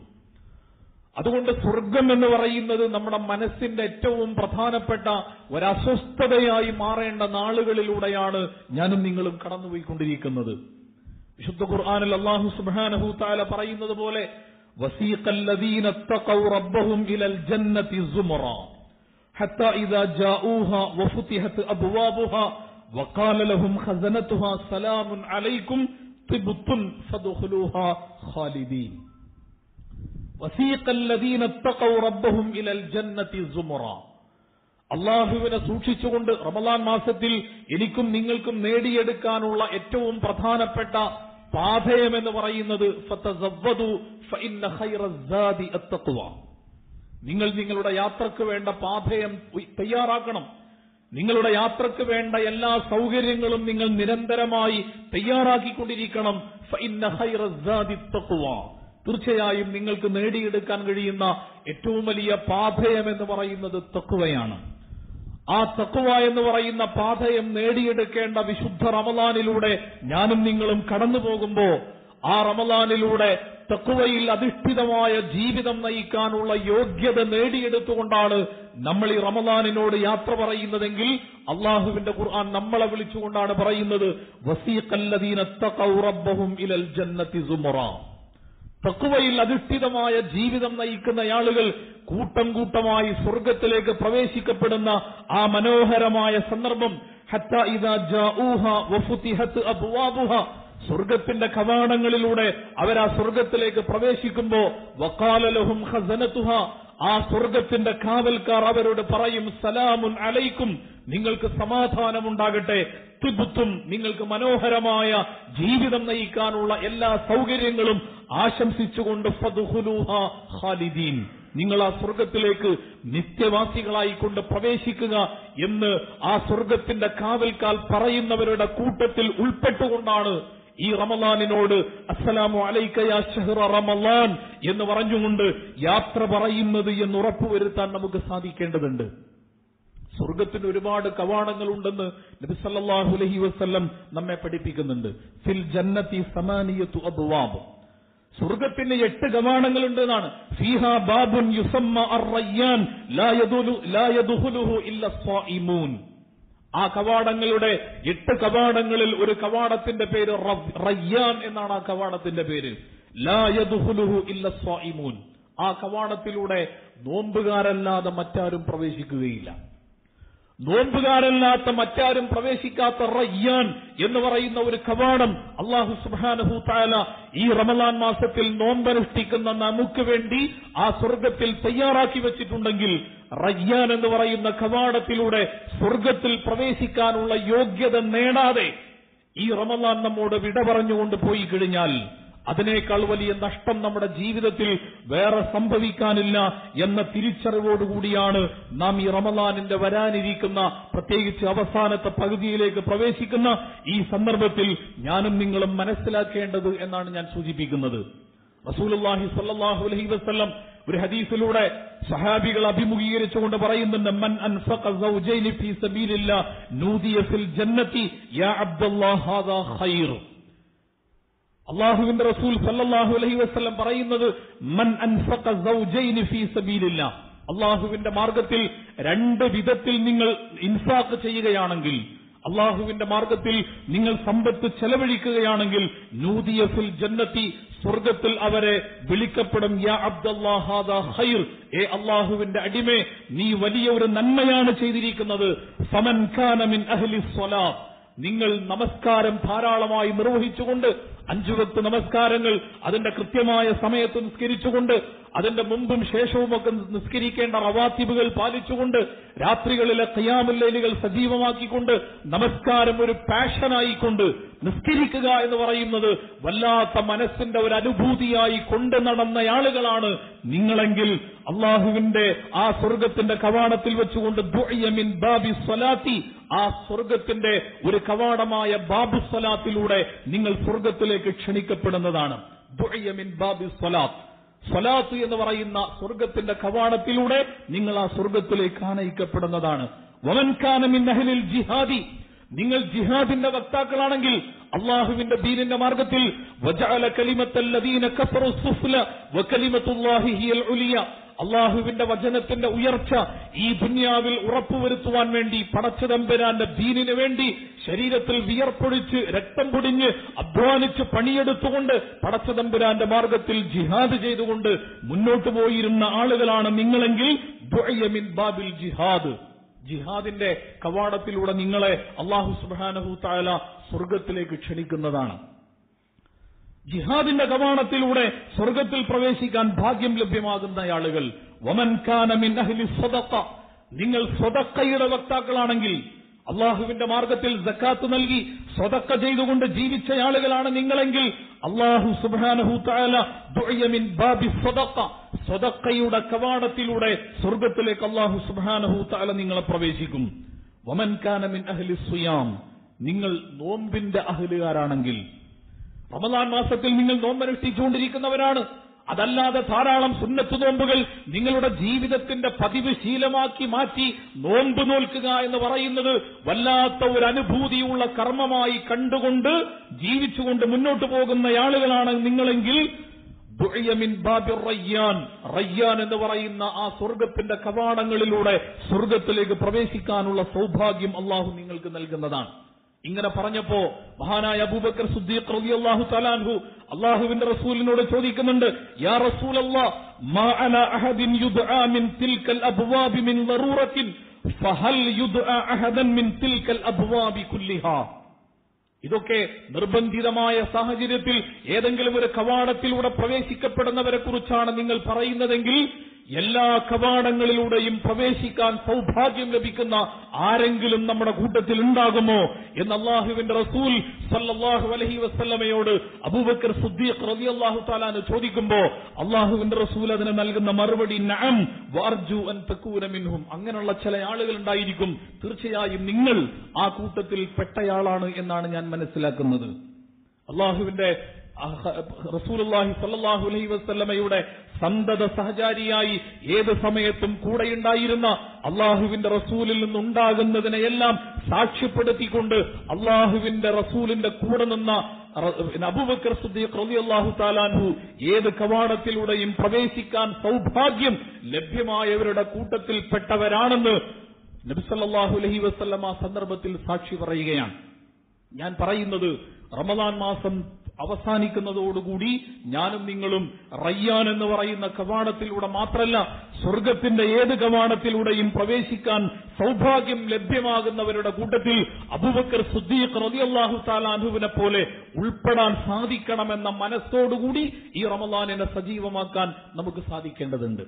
അതുകൊണ്ട് സ്വർഗം എന്ന് പറയുന്നത് നമ്മുടെ മനസ്സിന്റെ ഏറ്റവും പ്രധാനപ്പെട്ട ഒരസ്വസ്ഥതയായി മാറേണ്ട നാളുകളിലൂടെയാണ് ഞാനും നിങ്ങളും കടന്നുപോയിക്കൊണ്ടിരിക്കുന്നത് വിശുദ്ധ ഖുർആാനിൽ അള്ളാഹു സുബ്ഹാനഹു തആല പറയുന്നത് പോലെ വസീഖല്ലദീന തഖൗ റബ്ബഹും ഇലൽ ജന്നതി സുമറ حتى إذا جاءوها وفتحت أبوابها وقال لهم خزنتها سلام عليكم طبتم فادخلوها خالدين അള്ളാഹുവിനെ സൂക്ഷിച്ചുകൊണ്ട് റമദാൻ മാസത്തിൽ എനിക്കും നിങ്ങൾക്കും നേടിയെടുക്കാനുള്ള ഏറ്റവും പ്രധാനപ്പെട്ട പാഥയമെന്ന് പറയുന്നത്. നിങ്ങൾ നിങ്ങളുടെ യാത്രയ്ക്ക് വേണ്ട പാഥയം തയ്യാറാക്കണം. നിങ്ങളുടെ യാത്രയ്ക്ക് വേണ്ട എല്ലാ സൗകര്യങ്ങളും നിങ്ങൾ നിരന്തരമായി തയ്യാറാക്കിക്കൊണ്ടിരിക്കണം. തീർച്ചയായും നിങ്ങൾക്ക് നേടിയെടുക്കാൻ കഴിയുന്ന ഏറ്റവും വലിയ പാഥയം എന്ന് പറയുന്നത് തക്കുവയാണ് ആ തക്കുവ എന്ന് പറയുന്ന പാഥയം നേടിയെടുക്കേണ്ട വിശുദ്ധ റമദാനിലൂടെ ഞാനും നിങ്ങളും കടന്നു പോകുമ്പോ ആ റമദാനിലൂടെ തക്കുവയിൽ അധിഷ്ഠിതമായ ജീവിതം നയിക്കാനുള്ള യോഗ്യത നേടിയെടുത്തുകൊണ്ടാണ് നമ്മൾ ഈ റമദാനിനോട് യാത്ര പറയുന്നതെങ്കിൽ അള്ളാഹുവിന്റെ ഖുർആൻ നമ്മളെ വിളിച്ചുകൊണ്ടാണ് പറയുന്നത് വസീഖല്ലദീന തഖൗ റബ്ബഹും ഇലൽ ജന്നതി സുമറ. തക്കുവയിൽ അധിഷ്ഠിതമായ ജീവിതം നയിക്കുന്ന ആളുകൾ കൂട്ടം കൂട്ടമായി സ്വർഗത്തിലേക്ക് പ്രവേശിക്കപ്പെടുന്ന ആ മനോഹരമായ സന്ദർഭം. ഹത്ത സ്വർഗത്തിന്റെ കവാടങ്ങളിലൂടെ അവരാ സ്വർഗത്തിലേക്ക് പ്രവേശിക്കുമ്പോ വക്കാലലഹും ഖസനതുഹ ആ സ്വർഗത്തിന്റെ കാവൽക്കാർ അവരോട് പറയും സലാമുൻ അലൈക്കും നിങ്ങൾക്ക് സമാധാനമുണ്ടാകട്ടെ. തുബുത്തും നിങ്ങൾക്ക് മനോഹരമായ ജീവിതം നയിക്കാനുള്ള എല്ലാ സൗകര്യങ്ങളും ആശംസിച്ചുകൊണ്ട് ഖാലിദീൻ. നിങ്ങൾ ആ സ്വർഗത്തിലേക്ക് നിത്യവാസികളായിക്കൊണ്ട് പ്രവേശിക്കുക എന്ന് ആ സ്വർഗത്തിന്റെ കാവൽക്കാൽ പറയുന്നവരുടെ കൂട്ടത്തിൽ ഉൾപ്പെട്ടുകൊണ്ടാണ് ഈ റമലാനിനോട് അസ്സലാമു അലൈക്കയാ റമലാൻ എന്ന് പറഞ്ഞുകൊണ്ട് യാത്ര പറയുന്നത് എന്ന് ഉറപ്പുവരുത്താൻ നമുക്ക് സാധിക്കേണ്ടതുണ്ട്. സ്വർഗത്തിന് ഒരുപാട് കവാടങ്ങളുണ്ടെന്ന് നബി സല്ലല്ലാഹു അലൈഹി വസല്ലം നമ്മെ പഠിപ്പിക്കുന്നുണ്ട്. ഫിൽ ജന്നത്തി സമാനിയത്തു അബ്വാബ്. സ്വർഗത്തിന് എട്ട് കവാടങ്ങളുണ്ട് എന്നാണ് ഫീഹ ബാബുൻ യുസമ്മ അർ-റയ്യാൻ ലാ യദുലു ലാ യദ്ഖുലുഹു ഇല്ല സ്വായിമൂൻ ആ കവാടങ്ങളുടെ എട്ട് കവാടങ്ങളിൽ ഒരു കവാടത്തിന്റെ പേര് റയ്യാൻ എന്നാണ് ആ കവാടത്തിന്റെ പേര്. ലാ യദ്ഖുലുഹു ഇല്ല സ്വായിമൂൻ ആ കവാടത്തിലൂടെ നോമ്പുകാരല്ലാതെ മറ്റാരും പ്രവേശിക്കുകയില്ല. നോമ്പുകാരല്ലാത്ത മറ്റാരും പ്രവേശിക്കാത്ത റയ്യാൻ എന്ന് പറയുന്ന ഒരു കവാടം അള്ളാഹു സുബാനഹു താല ഈ റമലാൻ മാസത്തിൽ നോമ്പനുഷ്ഠിക്കുന്ന നമുക്ക് വേണ്ടി ആ സ്വർഗത്തിൽ തയ്യാറാക്കി വെച്ചിട്ടുണ്ടെങ്കിൽ റയ്യാൻ എന്ന് പറയുന്ന കവാടത്തിലൂടെ സ്വർഗത്തിൽ പ്രവേശിക്കാനുള്ള യോഗ്യത നേടാതെ ഈ റമലാൻ നമ്മോട് വിട പറഞ്ഞുകൊണ്ട് പോയി കഴിഞ്ഞാൽ അതിനേക്കാൾ വലിയ നഷ്ടം നമ്മുടെ ജീവിതത്തിൽ വേറെ സംഭവിക്കാനില്ല എന്ന തിരിച്ചറിവോടുകൂടിയാണ് നാം ഈ റമദാനിന്റെ വരാനിരിക്കുന്ന പ്രത്യേകിച്ച് അവസാനത്തെ പകുതിയിലേക്ക് പ്രവേശിക്കുന്ന ഈ സന്ദർഭത്തിൽ ഞാനും നിങ്ങളും മനസ്സിലാക്കേണ്ടത് എന്നാണ് ഞാൻ സൂചിപ്പിക്കുന്നത്. റസൂലുള്ളാഹി സല്ലാഹു അലഹി വസ്ല്ലം ഒരു ഹദീസിലൂടെ സഹാബികൾ അഭിമുഖീകരിച്ചുകൊണ്ട് പറയുന്നുണ്ട് മൻ അൻഫഖ ഫീ സബീലില്ലാ നൂദിയ ഫിൽ യാ അബ്ദുല്ലാഹ് ഹാദാ ഖൈർ. അള്ളാഹുവിന്റെ റസൂൽ സല്ലാഹു അലഹി വസ്ലം പറയുന്നത് മൻ ഫീ സബീലില്ലാ. അള്ളാഹുവിന്റെ മാർഗത്തിൽ രണ്ട് വിധത്തിൽ നിങ്ങൾ ഇൻസാക്ക് ചെയ്യുകയാണെങ്കിൽ അള്ളാഹുവിന്റെ മാർഗത്തിൽ നിങ്ങൾ സമ്പത്ത് ചെലവഴിക്കുകയാണെങ്കിൽ നൂദിയ ഫിൽ ജന്നത്തി സ്വർഗത്തിൽ അവരെ വിളിക്കപ്പെടും യാ അബ്ദുല്ലാഹാദ ഹൈർ ഏ അള്ളാഹുവിന്റെ അടിമേ നീ വലിയ ഒരു നന്മയാണ് ചെയ്തിരിക്കുന്നത്. സമൻ ഖാനമിൻ അഹ്ലി സ്വലാ. നിങ്ങൾ നമസ്കാരം ധാരാളമായി നിർവഹിച്ചുകൊണ്ട് അഞ്ചു വക്ത് നമസ്കാരങ്ങൾ അതിന്റെ കൃത്യമായ സമയത്ത് നിസ്കരിച്ചുകൊണ്ട് അതിന്റെ മുമ്പും ശേഷവുമൊക്കെ നിസ്കരിക്കേണ്ട റവാത്തിബുകൾ പാലിച്ചുകൊണ്ട് രാത്രികളിലെ ഖിയാമുല്ലൈലുകൾ സജീവമാക്കിക്കൊണ്ട് നമസ്കാരം ഒരു പാഷനായിക്കൊണ്ട് നിസ്കരിക്കുക എന്ന് പറയുന്നത് വല്ലാത്ത മനസ്സിന്റെ ഒരു അനുഭൂതിയായി കൊണ്ടു നടന്ന ആളുകളാണ് നിങ്ങളെങ്കിൽ അള്ളാഹുവിന്റെ ആ സ്വർഗത്തിന്റെ കവാടത്തിൽ വെച്ചുകൊണ്ട് ബാബി സ്വലാത്തി ആ സ്വർഗത്തിന്റെ ഒരു കവാടമായ ബാബു സ്വലാത്തിലൂടെ നിങ്ങൾ സ്വർഗത്തിലേക്ക് ക്ഷണിക്കപ്പെടുന്നതാണ്. സ്വലാത്ത്. എന്ന് പറയുന്ന സ്വർഗത്തിന്റെ കവാടത്തിലൂടെ നിങ്ങൾ ആ സ്വർഗത്തിലേക്ക് ആനയിക്കപ്പെടുന്നതാണ്. വമൻകാനമിൻ അഹ്ലിൽ ജിഹാദി. നിങ്ങൾ ജിഹാദിന്റെ വക്താക്കളാണെങ്കിൽ അള്ളാഹുവിന്റെ ദീനിന്റെ മാർഗത്തിൽ അള്ളാഹുവിന്റെ വചനത്തിന്റെ ഉയർച്ച ഈ ദുന്യാവിൽ ഉറപ്പുവരുത്തുവാൻ വേണ്ടി പടച്ചതമ്പരാന്റെ ദീനിനു വേണ്ടി ശരീരത്തിൽ വിയർപ്പൊഴിച്ച് രക്തം പൊടിഞ്ഞ് അധ്വാനിച്ച് പണിയെടുത്തുകൊണ്ട് പടച്ചതമ്പുരാന്റെ മാർഗത്തിൽ ജിഹാദ് ചെയ്തുകൊണ്ട് മുന്നോട്ടു പോയിരുന്ന ആളുകളാണ് നിങ്ങളെങ്കിൽ. ബാബിൽ ജിഹാദ്. ജിഹാദിന്റെ കവാടത്തിലൂടെ നിങ്ങളെ അള്ളാഹു സുബാനഹു താല സ്വർഗത്തിലേക്ക് ക്ഷണിക്കുന്നതാണ്. ജിഹാദിന്റെ കവാണത്തിലൂടെ സ്വർഗത്തിൽ പ്രവേശിക്കാൻ ഭാഗ്യം ലഭ്യമാകുന്ന ആളുകൾ. വമൻ കാനമിൻ അഹ്ലി സ്വതക്ക നിങ്ങൾ സ്വതക്കയുടെ വക്താക്കളാണെങ്കിൽ അള്ളാഹുവിന്റെ മാർഗത്തിൽ ജക്കാത്ത് നൽകി സ്വതക്ക ചെയ്തുകൊണ്ട് ജീവിച്ച ആളുകളാണ് നിങ്ങളെങ്കിൽ അള്ളാഹു സുബാനഹു താല ദുഅയ്യമിൻ ബാബി സ്വതക്ക സ്വതക്കയുടെ കവാടത്തിലൂടെ സ്വർഗത്തിലേക്ക് അള്ളാഹു സുബാനഹു താല നിങ്ങളെ പ്രവേശിക്കും. വമൻ കാനമിൻ അഹ്ലി സുയാം നിങ്ങൾ നോമ്പിന്റെ അഹലുകാരാണെങ്കിൽ റമദാൻ മാസത്തിൽ നിങ്ങൾ നോമ്പനുഷ്ഠിച്ചുകൊണ്ടിരിക്കുന്നവരാണ് അതല്ലാതെ ധാരാളം സുന്നത്ത് നോമ്പുകൾ നിങ്ങളുടെ ജീവിതത്തിന്റെ പതിവ് ശീലമാക്കി മാറ്റി നോമ്പ് നോൽക്കുക എന്ന് പറയുന്നത് വല്ലാത്ത ഒരു അനുഭൂതിയുള്ള കർമ്മമായി കണ്ടുകൊണ്ട് ജീവിച്ചുകൊണ്ട് മുന്നോട്ട് പോകുന്ന ആളുകളാണ് നിങ്ങളെങ്കിൽ റയ്യാൻ. എന്ന് പറയുന്ന ആ സ്വർഗത്തിന്റെ കവാടങ്ങളിലൂടെ സ്വർഗത്തിലേക്ക് പ്രവേശിക്കാനുള്ള സൗഭാഗ്യം അള്ളാഹു നിങ്ങൾക്ക് നൽകുന്നതാണ്. ഇങ്ങനെ പറഞ്ഞപ്പോ മഹാനായ അബൂബക്കർ സുദ്ദീഖ് റളിയല്ലാഹു തലാൻഹു അള്ളാഹുവിന്റെ റസൂലിനോട് ചോദിക്കുന്നുണ്ട് യാ റസൂൽ മാ അന അഹദിൻ യുദ്ആ മിൻ മിൻ ഫഹൽ യുദ്ആ അഹദൻ മിൻ ഇതൊക്കെ നിർബന്ധിതമായ സാഹചര്യത്തിൽ ഏതെങ്കിലും ഒരു കവാടത്തിലൂടെ പ്രവേശിക്കപ്പെടുന്നവരെ കുറിച്ചാണ് നിങ്ങൾ പറയുന്നതെങ്കിൽ എല്ലാ കവാടങ്ങളിലൂടെയും പ്രവേശിക്കാൻ സൗഭാഗ്യം ലഭിക്കുന്ന ആരെങ്കിലും നമ്മുടെ കൂട്ടത്തിൽ ഉണ്ടാകുമോ എന്ന് അള്ളാഹുവിന്റെ റസൂൽ സല്ലാഹു അലഹി വസല്ലമയോട് അബൂബക്കർ സുദ്ദീഖ് അള്ളാഹു താലാന്ന് ചോദിക്കുമ്പോ അള്ളാഹുവിന്റെ റസൂൽ അതിന് നൽകുന്ന മറുപടി നഅം വാർജു അൻ അങ്ങനെയുള്ള ചില ആളുകൾ ഉണ്ടായിരിക്കും. തീർച്ചയായും നിങ്ങൾ ആ കൂട്ടത്തിൽ പെട്ടയാളാണ് എന്നാണ് ഞാൻ മനസ്സിലാക്കുന്നത്. അള്ളാഹുവിന്റെ റസൂലുള്ളാഹി സല്ലല്ലാഹു അലൈഹി വസല്ലമയുടെ സന്തത സഹചാരിയായി ഏത് സമയത്തും കൂടെയുണ്ടായിരുന്ന അള്ളാഹുവിന്റെ റസൂലിൽ നിന്നുണ്ടാകുന്നതിനെയെല്ലാം സാക്ഷ്യപ്പെടുത്തിക്കൊണ്ട് അള്ളാഹുവിന്റെ റസൂലിന്റെ കൂടെ നിന്ന അബൂബക്കർ റളിയല്ലാഹു ഏത് കവാടത്തിലൂടെയും പ്രവേശിക്കാൻ സൗഭാഗ്യം ലഭ്യമായവരുടെ കൂട്ടത്തിൽപ്പെട്ടവരാണെന്ന് നബിസല്ലാഹു അലഹി വസ്ല്ലം ആ സന്ദർഭത്തിൽ സാക്ഷി പറയുകയാണ്. ഞാൻ പറയുന്നത് റമദാൻ മാസം അവസാനിക്കുന്നതോടുകൂടി ഞാനും നിങ്ങളും റയ്യാൻ എന്ന് പറയുന്ന കവാടത്തിലൂടെ മാത്രമല്ല സ്വർഗത്തിന്റെ ഏത് കവാടത്തിലൂടെയും പ്രവേശിക്കാൻ സൗഭാഗ്യം ലഭ്യമാകുന്നവരുടെ കൂട്ടത്തിൽ അബുബക്കർ സുദ്ദീഖ് റളിയല്ലാഹു സാലാഹുവിനെ പോലെ ഉൾപ്പെടാൻ സാധിക്കണമെന്ന മനസ്സോടുകൂടി ഈ റമദാനിനെ സജീവമാക്കാൻ നമുക്ക് സാധിക്കേണ്ടതുണ്ട്.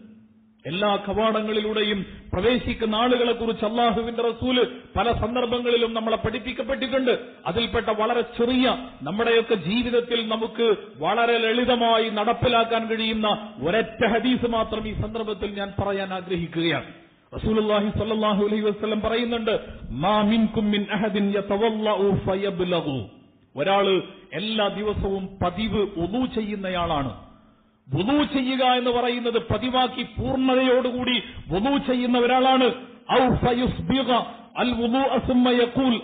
എല്ലാ കവാടങ്ങളിലൂടെയും പ്രവേശിക്കുന്ന ആളുകളെ കുറിച്ച് അള്ളാഹുവിന്റെ റസൂൽ പല സന്ദർഭങ്ങളിലും നമ്മളെ പഠിപ്പിക്കപ്പെട്ടിട്ടുണ്ട്. അതിൽപ്പെട്ട വളരെ ചെറിയ നമ്മുടെയൊക്കെ ജീവിതത്തിൽ നമുക്ക് വളരെ ലളിതമായി നടപ്പിലാക്കാൻ കഴിയുന്ന ഒരൊറ്റ ഹദീസ് മാത്രം ഈ സന്ദർഭത്തിൽ ഞാൻ പറയാൻ ആഗ്രഹിക്കുകയാണ്. റസൂലുള്ളാഹി സ്വല്ലല്ലാഹു അലൈഹി വസല്ലം പറയുന്നുണ്ട് മാ മിൻകും മിൻ അഹദിൻ യതവല്ലഉ ഫയബ്ലഗു. ഒരാൾ എല്ലാ ദിവസവും പതിവ് ഒതു ചെയ്യുന്നയാളാണ്. വുളു ചെയ്യുക എന്ന് പറയുന്നത് പതിവാക്കി പൂർണതയോടുകൂടി വുളു ചെയ്യുന്ന ഒരാളാണ്. അൽ വുളു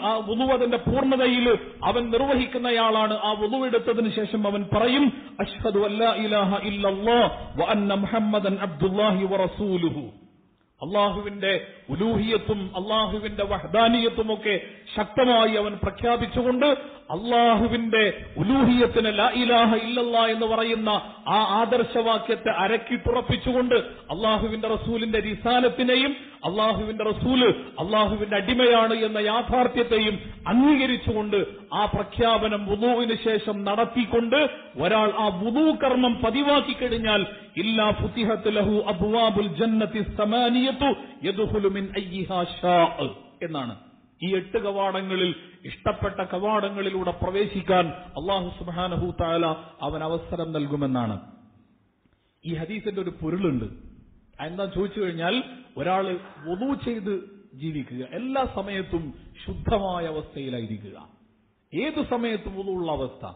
ആ വുളു അതിന്റെ പൂർണതയിൽ അവൻ നിർവഹിക്കുന്നയാളാണ് ആ വുളു എടുത്തതിന് ശേഷം അവൻ പറയും അഷ്ഹദു അല്ലാ ഇലാഹ ഇല്ലല്ലാഹ് മുഹമ്മദൻ അബ്ദുല്ലാഹി വറസൂലുഹു റസൂലുഹു. അള്ളാഹുവിന്റെ ഉലൂഹിയത്തും അള്ളാഹുവിന്റെ വഹദാനിയത്തും ഒക്കെ ശക്തമായി അവൻ പ്രഖ്യാപിച്ചുകൊണ്ട് അള്ളാഹുവിന്റെ ഉലൂഹിയത്തിന് ലാ ഇലാഹ ഇല്ലല്ല എന്ന് പറയുന്ന ആ ആദർശവാക്യത്തെ അരക്കി തുറപ്പിച്ചുകൊണ്ട് അള്ളാഹുവിന്റെ റസൂലിന്റെ രിസാനത്തിനെയും അള്ളാഹുവിന്റെ റസൂൽ അള്ളാഹുവിന്റെ അടിമയാണ് എന്ന യാഥാർത്ഥ്യത്തെയും അംഗീകരിച്ചുകൊണ്ട് ആ പ്രഖ്യാപനം വുദുവിന് ശേഷം നടത്തിക്കൊണ്ട് ഒരാൾ ആ വുദൂ കർമ്മം പതിവാക്കി കഴിഞ്ഞാൽ ഇല്ലാ ഫുത്തിഹത്ത് ലഹു അബ്വാബുൽ ജന്നത്തി സമാനിയത്തു ഷാഅ് എന്നാണ്. ഈ എട്ട് കവാടങ്ങളിൽ ഇഷ്ടപ്പെട്ട കവാടങ്ങളിലൂടെ പ്രവേശിക്കാൻ അള്ളാഹു സുബ്ഹാനഹു തആല അവൻ അവസരം നൽകുമെന്നാണ്. ഈ ഹദീസിന്റെ ഒരു പൊരുളുണ്ട്. എന്താ ചോദിച്ചു കഴിഞ്ഞാൽ ഒരാൾ വധു ചെയ്ത് ജീവിക്കുക എല്ലാ സമയത്തും ശുദ്ധമായ അവസ്ഥയിലായിരിക്കുക. ഏത് സമയത്തും വധുള്ള അവസ്ഥ.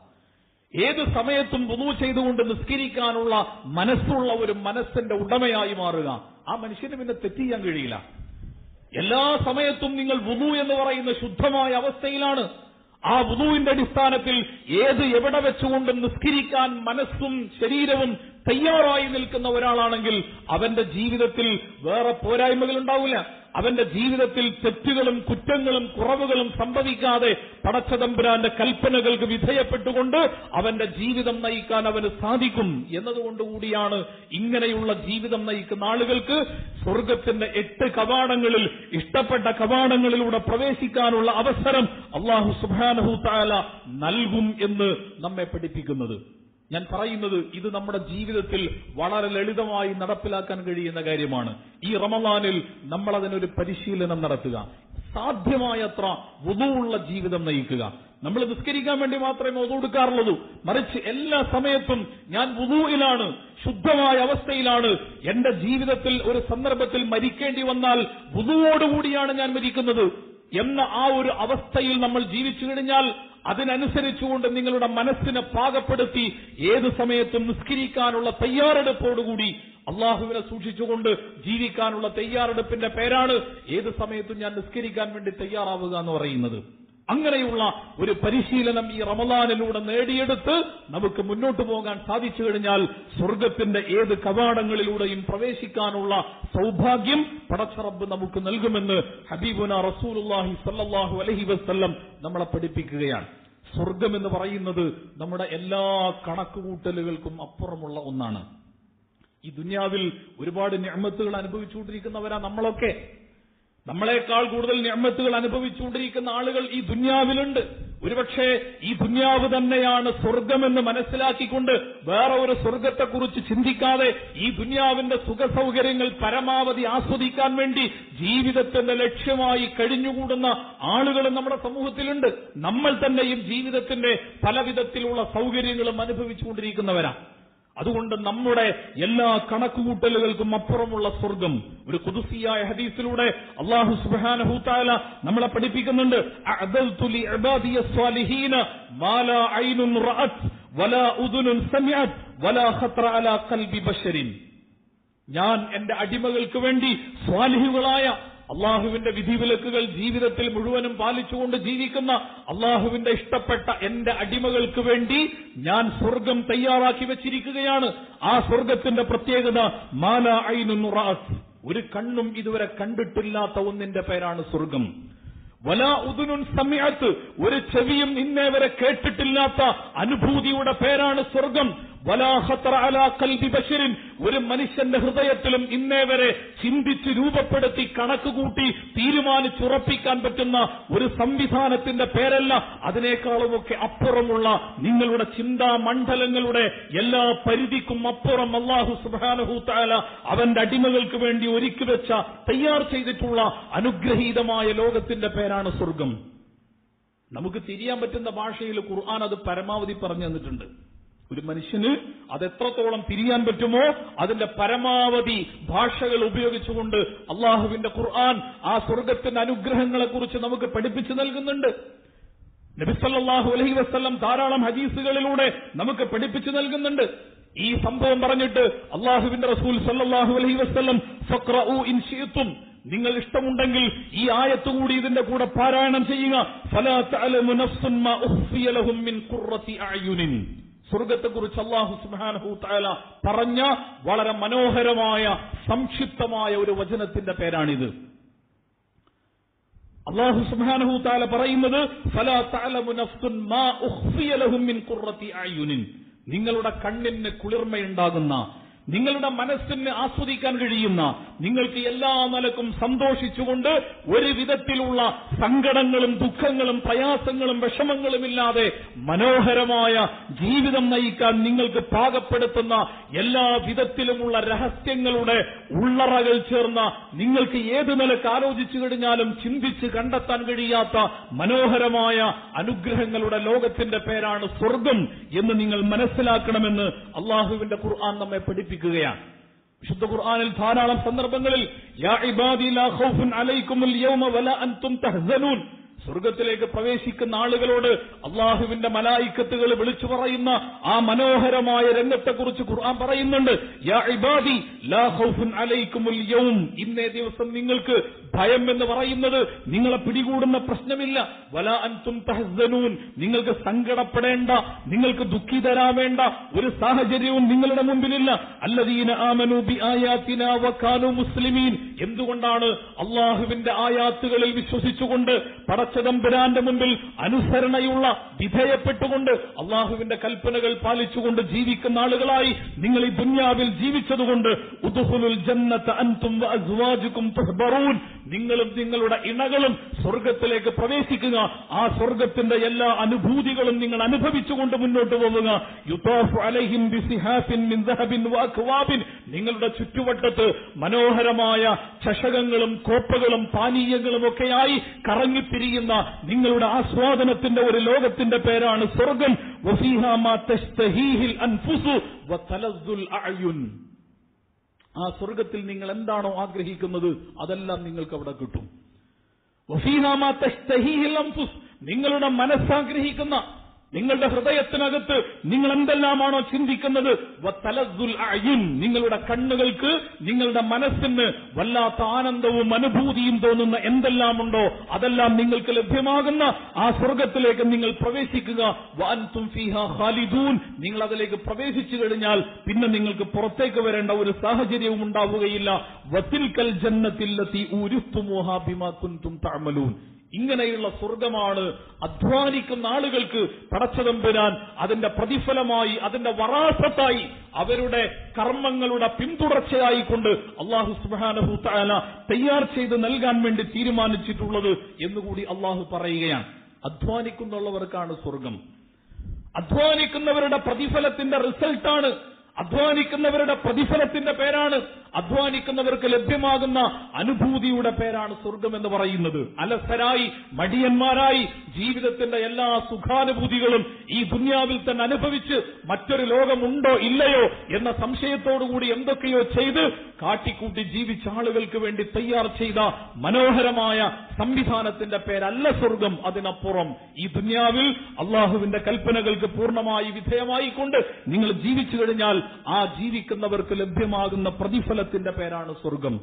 ഏത് സമയത്തും വുളു ചെയ്തുകൊണ്ട് നിസ്കരിക്കാനുള്ള മനസ്സുള്ള ഒരു മനസ്സിന്റെ ഉടമയായി മാറുക. ആ മനുഷ്യന് പിന്നെ തെറ്റ് ചെയ്യാൻ കഴിയില്ല. എല്ലാ സമയത്തും നിങ്ങൾ വുദു എന്ന് പറയുന്ന ശുദ്ധമായ അവസ്ഥയിലാണ്. ആ വുദുവിന്റെ അടിസ്ഥാനത്തിൽ ഏത് എവിടെ വെച്ചുകൊണ്ട് നിസ്കരിക്കാൻ മനസ്സും ശരീരവും തയ്യാറായി നിൽക്കുന്ന ഒരാളാണെങ്കിൽ അവന്റെ ജീവിതത്തിൽ വേറെ പോരായ്മകൾ ഉണ്ടാവില്ല അവന്റെ ജീവിതത്തിൽ തെറ്റുകളും കുറ്റങ്ങളും കുറവുകളും സംഭവിക്കാതെ പടച്ചതമ്പുരാന്റെ കൽപ്പനകൾക്ക് വിധേയപ്പെട്ടുകൊണ്ട് അവന്റെ ജീവിതം നയിക്കാൻ അവന് സാധിക്കും എന്നതുകൊണ്ടുകൂടിയാണ് ഇങ്ങനെയുള്ള ജീവിതം നയിക്കുന്ന ആളുകൾക്ക് സ്വർഗത്തിന്റെ എട്ട് കവാടങ്ങളിൽ ഇഷ്ടപ്പെട്ട കവാടങ്ങളിലൂടെ പ്രവേശിക്കാനുള്ള അവസരം അള്ളാഹു സുബാനഹു താല നൽകും എന്ന് നമ്മെ പഠിപ്പിക്കുന്നത്. ഞാൻ പറയുന്നത് ഇത് നമ്മുടെ ജീവിതത്തിൽ വളരെ ലളിതമായി നടപ്പിലാക്കാൻ കഴിയുന്ന കാര്യമാണ്. ഈ റമദാനിൽ നമ്മൾ അതിനൊരു പരിശീലനം നടത്തുക. സാധ്യമായത്ര വുതുവുള്ള ജീവിതം നയിക്കുക. നമ്മൾ നിസ്കരിക്കാൻ വേണ്ടി മാത്രമേ ഒതു എടുക്കാറുള്ളൂ. മറിച്ച് എല്ലാ സമയത്തും ഞാൻ വുതുവിലാണ് ശുദ്ധമായ അവസ്ഥയിലാണ്. എന്റെ ജീവിതത്തിൽ ഒരു സന്ദർഭത്തിൽ മരിക്കേണ്ടി വന്നാൽ വുതുവോടുകൂടിയാണ് ഞാൻ മരിക്കുന്നത്. എന്ന ആ ഒരു അവസ്ഥയിൽ നമ്മൾ ജീവിച്ചു കഴിഞ്ഞാൽ അതിനനുസരിച്ചുകൊണ്ട് നിങ്ങളുടെ മനസ്സിനെ പാകപ്പെടുത്തി ഏത് സമയത്തും നിസ്കരിക്കാനുള്ള തയ്യാറെടുപ്പോടുകൂടി അള്ളാഹുവിനെ സൂക്ഷിച്ചുകൊണ്ട് ജീവിക്കാനുള്ള തയ്യാറെടുപ്പിന്റെ പേരാണ് ഏത് സമയത്തും ഞാൻ നിസ്കരിക്കാൻ വേണ്ടി തയ്യാറാവുക എന്ന് പറയുന്നത്. അങ്ങനെയുള്ള ഒരു പരിശീലനം ഈ റമദാനിലൂടെ നേടിയെടുത്ത് നമുക്ക് മുന്നോട്ട് പോകാൻ സാധിച്ചു കഴിഞ്ഞാൽ സ്വർഗത്തിന്റെ ഏത് കവാടങ്ങളിലൂടെയും പ്രവേശിക്കാനുള്ള സൗഭാഗ്യം പടച്ചറബ് നമുക്ക് നൽകുമെന്ന് ഹബീബുന റസൂലുല്ലാഹി സല്ലാഹു അലഹി വസ്ല്ലം നമ്മളെ പഠിപ്പിക്കുകയാണ്. സ്വർഗം എന്ന് പറയുന്നത് നമ്മുടെ എല്ലാ കണക്കുകൂട്ടലുകൾക്കും അപ്പുറമുള്ള ഒന്നാണ്. ഈ ദുന്യാവിൽ ഒരുപാട് ഞമ്മത്തുകൾ അനുഭവിച്ചുകൊണ്ടിരിക്കുന്നവരാ നമ്മളൊക്കെ. നമ്മളെക്കാൾ കൂടുതൽ ഞമ്മത്തുകൾ അനുഭവിച്ചുകൊണ്ടിരിക്കുന്ന ആളുകൾ ഈ ദുന്യാവിലുണ്ട്. ഒരുപക്ഷെ ഈ ദുന്യാവ് തന്നെയാണ് സ്വർഗമെന്ന് മനസ്സിലാക്കിക്കൊണ്ട് വേറെ ഒരു സ്വർഗത്തെക്കുറിച്ച് ചിന്തിക്കാതെ ഈ ദുന്യാവിന്റെ സുഖസൗകര്യങ്ങൾ പരമാവധി ആസ്വദിക്കാൻ വേണ്ടി ജീവിതത്തിന്റെ ലക്ഷ്യമായി കഴിഞ്ഞുകൂടുന്ന ആളുകൾ നമ്മുടെ സമൂഹത്തിലുണ്ട്. നമ്മൾ തന്നെയും ജീവിതത്തിന്റെ പലവിധത്തിലുള്ള സൗകര്യങ്ങളും അനുഭവിച്ചുകൊണ്ടിരിക്കുന്നവരാണ് അതുകൊണ്ട് നമ്മുടെ എല്ലാ കണക്കുകൂട്ടലുകൾക്കും അപ്പുറമുള്ള സ്വർഗം ഒരു കുതുസിയായ ഹദീസിലൂടെ അള്ളാഹു സുബ്ഹാനഹു തആല നമ്മളെ പഠിപ്പിക്കുന്നുണ്ട്. ഞാൻ എന്റെ അടിമകൾക്ക് വേണ്ടി സ്വാലിഹുകളായ അള്ളാഹുവിന്റെ വിധിവിലക്കുകൾ ജീവിതത്തിൽ മുഴുവനും പാലിച്ചുകൊണ്ട് ജീവിക്കുന്ന അള്ളാഹുവിന്റെ ഇഷ്ടപ്പെട്ട എന്റെ അടിമകൾക്ക് വേണ്ടി ഞാൻ സ്വർഗം തയ്യാറാക്കി വെച്ചിരിക്കുകയാണ്. ആ സ്വർഗത്തിന്റെ പ്രത്യേകത മാല ഐനുറാസ് ഒരു കണ്ണും ഇതുവരെ കണ്ടിട്ടില്ലാത്ത ഒന്നിന്റെ പേരാണ് സ്വർഗം. വലാ ഉദുനുൻ സമയത്ത് ഒരു ചെവിയും ഇന്നേ വരെ കേട്ടിട്ടില്ലാത്ത അനുഭൂതിയുടെ പേരാണ് സ്വർഗം. ഒരു മനുഷ്യന്റെ ഹൃദയത്തിലും ഇന്നേ വരെ ചിന്തിച്ച് രൂപപ്പെടുത്തി കണക്കുകൂട്ടി തീരുമാനിച്ചുറപ്പിക്കാൻ പറ്റുന്ന ഒരു സംവിധാനത്തിന്റെ പേരല്ല അതിനേക്കാളുമൊക്കെ അപ്പുറമുള്ള നിങ്ങളുടെ ചിന്താ മണ്ഡലങ്ങളുടെ എല്ലാ പരിധിക്കും അപ്പുറം അള്ളാഹു സുബാനഹുത്താല അവന്റെ അടിമകൾക്ക് വേണ്ടി ഒരുക്കി വെച്ച തയ്യാർ ചെയ്തിട്ടുള്ള അനുഗ്രഹീതമായ ലോകത്തിന്റെ പേരാണ് സ്വർഗം നമുക്ക് തിരിയാൻ പറ്റുന്ന ഭാഷയിൽ ഖുർആൻ അത് പരമാവധി പറഞ്ഞു തന്നിട്ടുണ്ട്. ഒരു മനുഷ്യന് അതെത്രത്തോളം തിരിയാൻ പറ്റുമോ അതിന്റെ പരമാവധി ഭാഷകൾ ഉപയോഗിച്ചുകൊണ്ട് അള്ളാഹുവിന്റെ ഖുർആൻ ആ സ്വർഗത്തിന്റെ അനുഗ്രഹങ്ങളെ കുറിച്ച് നമുക്ക് പഠിപ്പിച്ചു നൽകുന്നുണ്ട്. നബിസല്ലാഹു അലഹി വസ്ല്ലം ധാരാളം ഹദീസുകളിലൂടെ നമുക്ക് പഠിപ്പിച്ചു നൽകുന്നുണ്ട്. ഈ സംഭവം പറഞ്ഞിട്ട് അള്ളാഹുവിന്റെ റസൂൽ സല്ലാഹു അലഹി വസ്ല്ലം ഫക്രഊ ഇൻ ശീത്തും നിങ്ങൾ ഇഷ്ടമുണ്ടെങ്കിൽ ഈ ആയത്ത് കൂടി ഇതിന്റെ കൂടെ പാരായണം ചെയ്യുക. സ്വർഗത്തെക്കുറിച്ച് അള്ളാഹു സുബ്ഹാനഹു തആല പറഞ്ഞ വളരെ മനോഹരമായ സംക്ഷിപ്തമായ ഒരു വചനത്തിന്റെ പേരാണിത്. അള്ളാഹു സുബ്ഹാനഹു തആല പറയുന്നത് നിങ്ങളുടെ കണ്ണിന് കുളിർമയുണ്ടാകുന്ന നിങ്ങളുടെ മനസ്സിന് ആസ്വദിക്കാൻ കഴിയുന്ന നിങ്ങൾക്ക് എല്ലാ നിലക്കും സന്തോഷിച്ചുകൊണ്ട് ഒരു വിധത്തിലുള്ള സങ്കടങ്ങളും ദുഃഖങ്ങളും പ്രയാസങ്ങളും വിഷമങ്ങളുമില്ലാതെ മനോഹരമായ ജീവിതം നയിക്കാൻ നിങ്ങൾക്ക് പാകപ്പെടുത്തുന്ന എല്ലാ വിധത്തിലുമുള്ള രഹസ്യങ്ങളുടെ ഉള്ളറകൾ ചേർന്ന നിങ്ങൾക്ക് ഏത് നിലയ്ക്ക് ആലോചിച്ചു കഴിഞ്ഞാലും ചിന്തിച്ച് കണ്ടെത്താൻ കഴിയാത്ത മനോഹരമായ അനുഗ്രഹങ്ങളുടെ ലോകത്തിന്റെ പേരാണ് സ്വർഗം എന്ന് നിങ്ങൾ മനസ്സിലാക്കണമെന്ന് അള്ളാഹുവിന്റെ ഖുർആൻ നമ്മെ പഠിപ്പിക്കുകയാണ് വിശുദ്ധ ഖുർആനിൽ ധാരാളം സന്ദർഭങ്ങളിൽ സ്വർഗത്തിലേക്ക് പ്രവേശിക്കുന്ന ആളുകളോട് അള്ളാഹുവിന്റെ മലായിക്കത്തുകൾ വിളിച്ചു പറയുന്ന ആ മനോഹരമായ രംഗത്തെക്കുറിച്ച് ഖുർആൻ പറയുന്നുണ്ട് യാ ഇബാദി ലാ ഖൗഫുൻ യൗം. ഇന്നേ ദിവസം നിങ്ങൾക്ക് ഭയം എന്ന് പറയുന്നത് നിങ്ങളെ പിടികൂടുന്ന പ്രശ്നമില്ല. വലാ അൻതും തഹസനൂൻ നിങ്ങൾക്ക് സങ്കടപ്പെടേണ്ട നിങ്ങൾക്ക് ദുഃഖിതരാവേണ്ട ഒരു സാഹചര്യവും നിങ്ങളുടെ മുമ്പിലില്ല. അല്ലദീന ആമനു ബി ആയാത്തിന മുസ്ലിമീൻ. എന്തുകൊണ്ടാണ് അള്ളാഹുവിന്റെ ആയാത്തുകളിൽ വിശ്വസിച്ചുകൊണ്ട് പടച്ചതമ്പുരാന്റെ മുമ്പിൽ അനുസരണയുള്ള വിധേയപ്പെട്ടുകൊണ്ട് അള്ളാഹുവിന്റെ കൽപ്പനകൾ പാലിച്ചുകൊണ്ട് ജീവിക്കുന്ന ആളുകളായി നിങ്ങൾ ഈ ദുന്യാവിൽ ജീവിച്ചതുകൊണ്ട് ഉദുഹുലുൽ ജന്നത്ത് അൻതും അസ്വാജുക്കും നിങ്ങളും നിങ്ങളുടെ ഇണകളും സ്വർഗത്തിലേക്ക് പ്രവേശിക്കുക. ആ സ്വർഗത്തിന്റെ എല്ലാ അനുഭൂതികളും നിങ്ങൾ അനുഭവിച്ചുകൊണ്ട് മുന്നോട്ട് പോവുക. യുത്താഫു അലഹിം ബിസിഹാഫിൻ മിൻ വഅക്വാബിൻ നിങ്ങളുടെ ചുറ്റുവട്ടത്ത് മനോഹരമായ ചഷകങ്ങളും കോപ്പകളും പാനീയങ്ങളും ഒക്കെയായി കറങ്ങിത്തിരിയുന്ന നിങ്ങളുടെ ആസ്വാദനത്തിന്റെ ഒരു ലോകത്തിന്റെ പേരാണ് സ്വർഗം. ആ സ്വർഗത്തിൽ നിങ്ങൾ എന്താണോ ആഗ്രഹിക്കുന്നത് അതെല്ലാം നിങ്ങൾക്ക് അവിടെ കിട്ടും. നിങ്ങളുടെ മനസ്സാഗ്രഹിക്കുന്ന നിങ്ങളുടെ ഹൃദയത്തിനകത്ത് നിങ്ങൾ എന്തെല്ലാമാണോ ചിന്തിക്കുന്നത് നിങ്ങളുടെ കണ്ണുകൾക്ക് നിങ്ങളുടെ മനസ്സിന് വല്ലാത്ത ആനന്ദവും അനുഭൂതിയും തോന്നുന്ന എന്തെല്ലാമുണ്ടോ അതെല്ലാം നിങ്ങൾക്ക് ലഭ്യമാകുന്ന ആ സ്വർഗത്തിലേക്ക് നിങ്ങൾ പ്രവേശിക്കുക. ഖാലിദൂൻ. നിങ്ങൾ അതിലേക്ക് പ്രവേശിച്ചു കഴിഞ്ഞാൽ പിന്നെ നിങ്ങൾക്ക് പുറത്തേക്ക് വരേണ്ട ഒരു സാഹചര്യവും ഉണ്ടാവുകയില്ല. വത്തിൽക്കൽ ജന്നത്തില്ലത്തി ഉരുത്തുമോഹ ബിമാ കുന്തും തഅമലൂൻ. ഇങ്ങനെയുള്ള സ്വർഗമാണ് അധ്വാനിക്കുന്ന ആളുകൾക്ക് പടച്ചതമ്പുരാൻ അതിന്റെ പ്രതിഫലമായി അതിന്റെ വറാസത്തായി അവരുടെ കർമ്മങ്ങളുടെ പിന്തുടർച്ചയായി കൊണ്ട് അള്ളാഹു സുബാനഹു താല തയ്യാർ ചെയ്ത് നൽകാൻ വേണ്ടി തീരുമാനിച്ചിട്ടുള്ളത് എന്നുകൂടി അള്ളാഹു പറയുകയാണ്. അധ്വാനിക്കുന്നുള്ളവർക്കാണ് സ്വർഗം അധ്വാനിക്കുന്നവരുടെ പ്രതിഫലത്തിന്റെ റിസൾട്ടാണ്. അധ്വാനിക്കുന്നവരുടെ പ്രതിഫലത്തിന്റെ പേരാണ് അധ്വാനിക്കുന്നവർക്ക് ലഭ്യമാകുന്ന അനുഭൂതിയുടെ പേരാണ് സ്വർഗം എന്ന് പറയുന്നത്. അലസരായി മടിയന്മാരായി ജീവിതത്തിന്റെ എല്ലാ സുഖാനുഭൂതികളും ഈ ദുന്യാവിൽ തന്നെ അനുഭവിച്ച് മറ്റൊരു ലോകമുണ്ടോ ഇല്ലയോ എന്ന സംശയത്തോടുകൂടി എന്തൊക്കെയോ ചെയ്ത് കാട്ടിക്കൂട്ടി ജീവിച്ച ആളുകൾക്ക് വേണ്ടി തയ്യാർ ചെയ്ത മനോഹരമായ സംവിധാനത്തിന്റെ പേരല്ല സ്വർഗം അതിനപ്പുറം ഈ ദുന്യാവിൽ അള്ളാഹുവിന്റെ കൽപ്പനകൾക്ക് പൂർണമായി വിധേയമായിക്കൊണ്ട് നിങ്ങൾ ജീവിച്ചു കഴിഞ്ഞാൽ ആ ജീവിക്കുന്നവർക്ക് ലഭ്യമാകുന്ന പ്രതിഫലത്തിന്റെ പേരാണ് സ്വർഗം.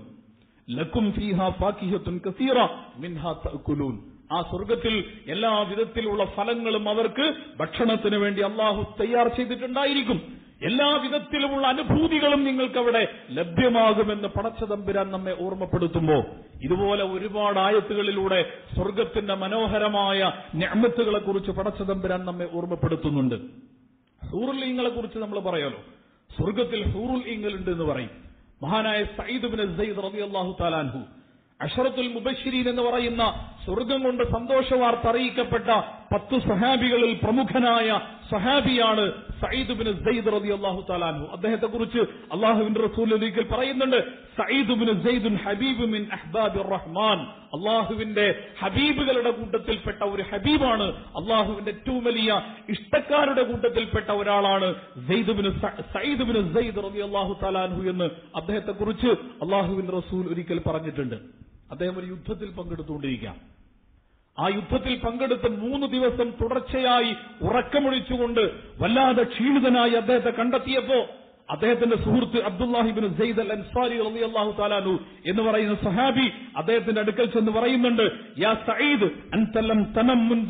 ലക്കും ഫീഹ ഫാക്കിഹത്തുൻ കസീറ മിൻഹാ തഅകുലൂൻ. ആ സ്വർഗത്തിൽ എല്ലാ വിധത്തിലുള്ള ഫലങ്ങളും അവർക്ക് ഭക്ഷണത്തിന് വേണ്ടി അള്ളാഹു തയ്യാർ ചെയ്തിട്ടുണ്ടായിരിക്കും. എല്ലാ വിധത്തിലുമുള്ള അനുഭൂതികളും നിങ്ങൾക്കവിടെ ലഭ്യമാകുമെന്ന് പടച്ചതമ്പുരാൻ നമ്മെ ഓർമ്മപ്പെടുത്തുമ്പോൾ ഇതുപോലെ ഒരുപാട് ആയത്തുകളിലൂടെ സ്വർഗത്തിന്റെ മനോഹരമായ ഞാമത്തുകളെ കുറിച്ച് പടച്ചതമ്പുരാൻ നമ്മെ ഓർമ്മപ്പെടുത്തുന്നുണ്ട്. ഹൂറുൽ ഈങ്ങളെ കുറിച്ച് നമ്മൾ പറയാലോ? സ്വർഗത്തിൽ ഹൂറുൽ ഈങ്ങൾ ഉണ്ട് എന്ന് പറയും. മഹാനായ സയ്യിദ് ബിൻ സയ്യിദ് റളിയല്ലാഹു താലാൻഹു അഷറത്തുൽ മുബശ്ശിരീൻ എന്ന് പറയുന്ന സ്വർഗം കൊണ്ട് സന്തോഷവാർത്ത അറിയിക്കപ്പെട്ട പത്ത് സഹാബികളിൽ പ്രമുഖനായ സഹാബിയാണ് സയ്യിദ് ബിൻ സയ്യിദ് റളിയല്ലാഹു താലാൻഹു അദ്ദേഹത്തെ കുറിച്ച് അള്ളാഹുവിന്റെ റസൂൽ പറയുന്നുണ്ട് സയ്യിദ് ബിൻ സയ്യിദുൻ ഹബീബ് മിൻ അഹ്ബാബിർ റഹ്മാൻ. അള്ളാഹുവിന്റെ ഹബീബുകളുടെ കൂട്ടത്തിൽപ്പെട്ട ഒരു ഹബീബാണ് അള്ളാഹുവിന്റെ ഏറ്റവും വലിയ ഇഷ്ടക്കാരുടെ കൂട്ടത്തിൽപ്പെട്ട ഒരാളാണ് സയ്യിദ് ബിൻ സയ്യിദ് റബി അള്ളാഹു താലാൻഹു എന്ന് അദ്ദേഹത്തെ കുറിച്ച് അള്ളാഹുവിന്റെ റസൂൽ ഒരിക്കൽ പറഞ്ഞിട്ടുണ്ട്. അദ്ദേഹം ഒരു യുദ്ധത്തിൽ പങ്കെടുത്തുകൊണ്ടിരിക്കാം ആ യുദ്ധത്തിൽ പങ്കെടുത്ത് മൂന്ന് ദിവസം തുടർച്ചയായി ഉറക്കമൊഴിച്ചുകൊണ്ട് വല്ലാതെ ക്ഷീണിതനായി അദ്ദേഹത്തെ കണ്ടെത്തിയപ്പോ അദ്ദേഹത്തിന്റെ സുഹൃത്ത് അബ്ദുല്ലാഹിബിൻ സെയ്ദ് അൽ അൻസാരി അള്ളാഹു താലാനു എന്ന് പറയുന്ന സഹാബി അദ്ദേഹത്തിന്റെ അടുക്കൽ ചെന്ന് പറയുന്നുണ്ട് യാ അൻതലം തനം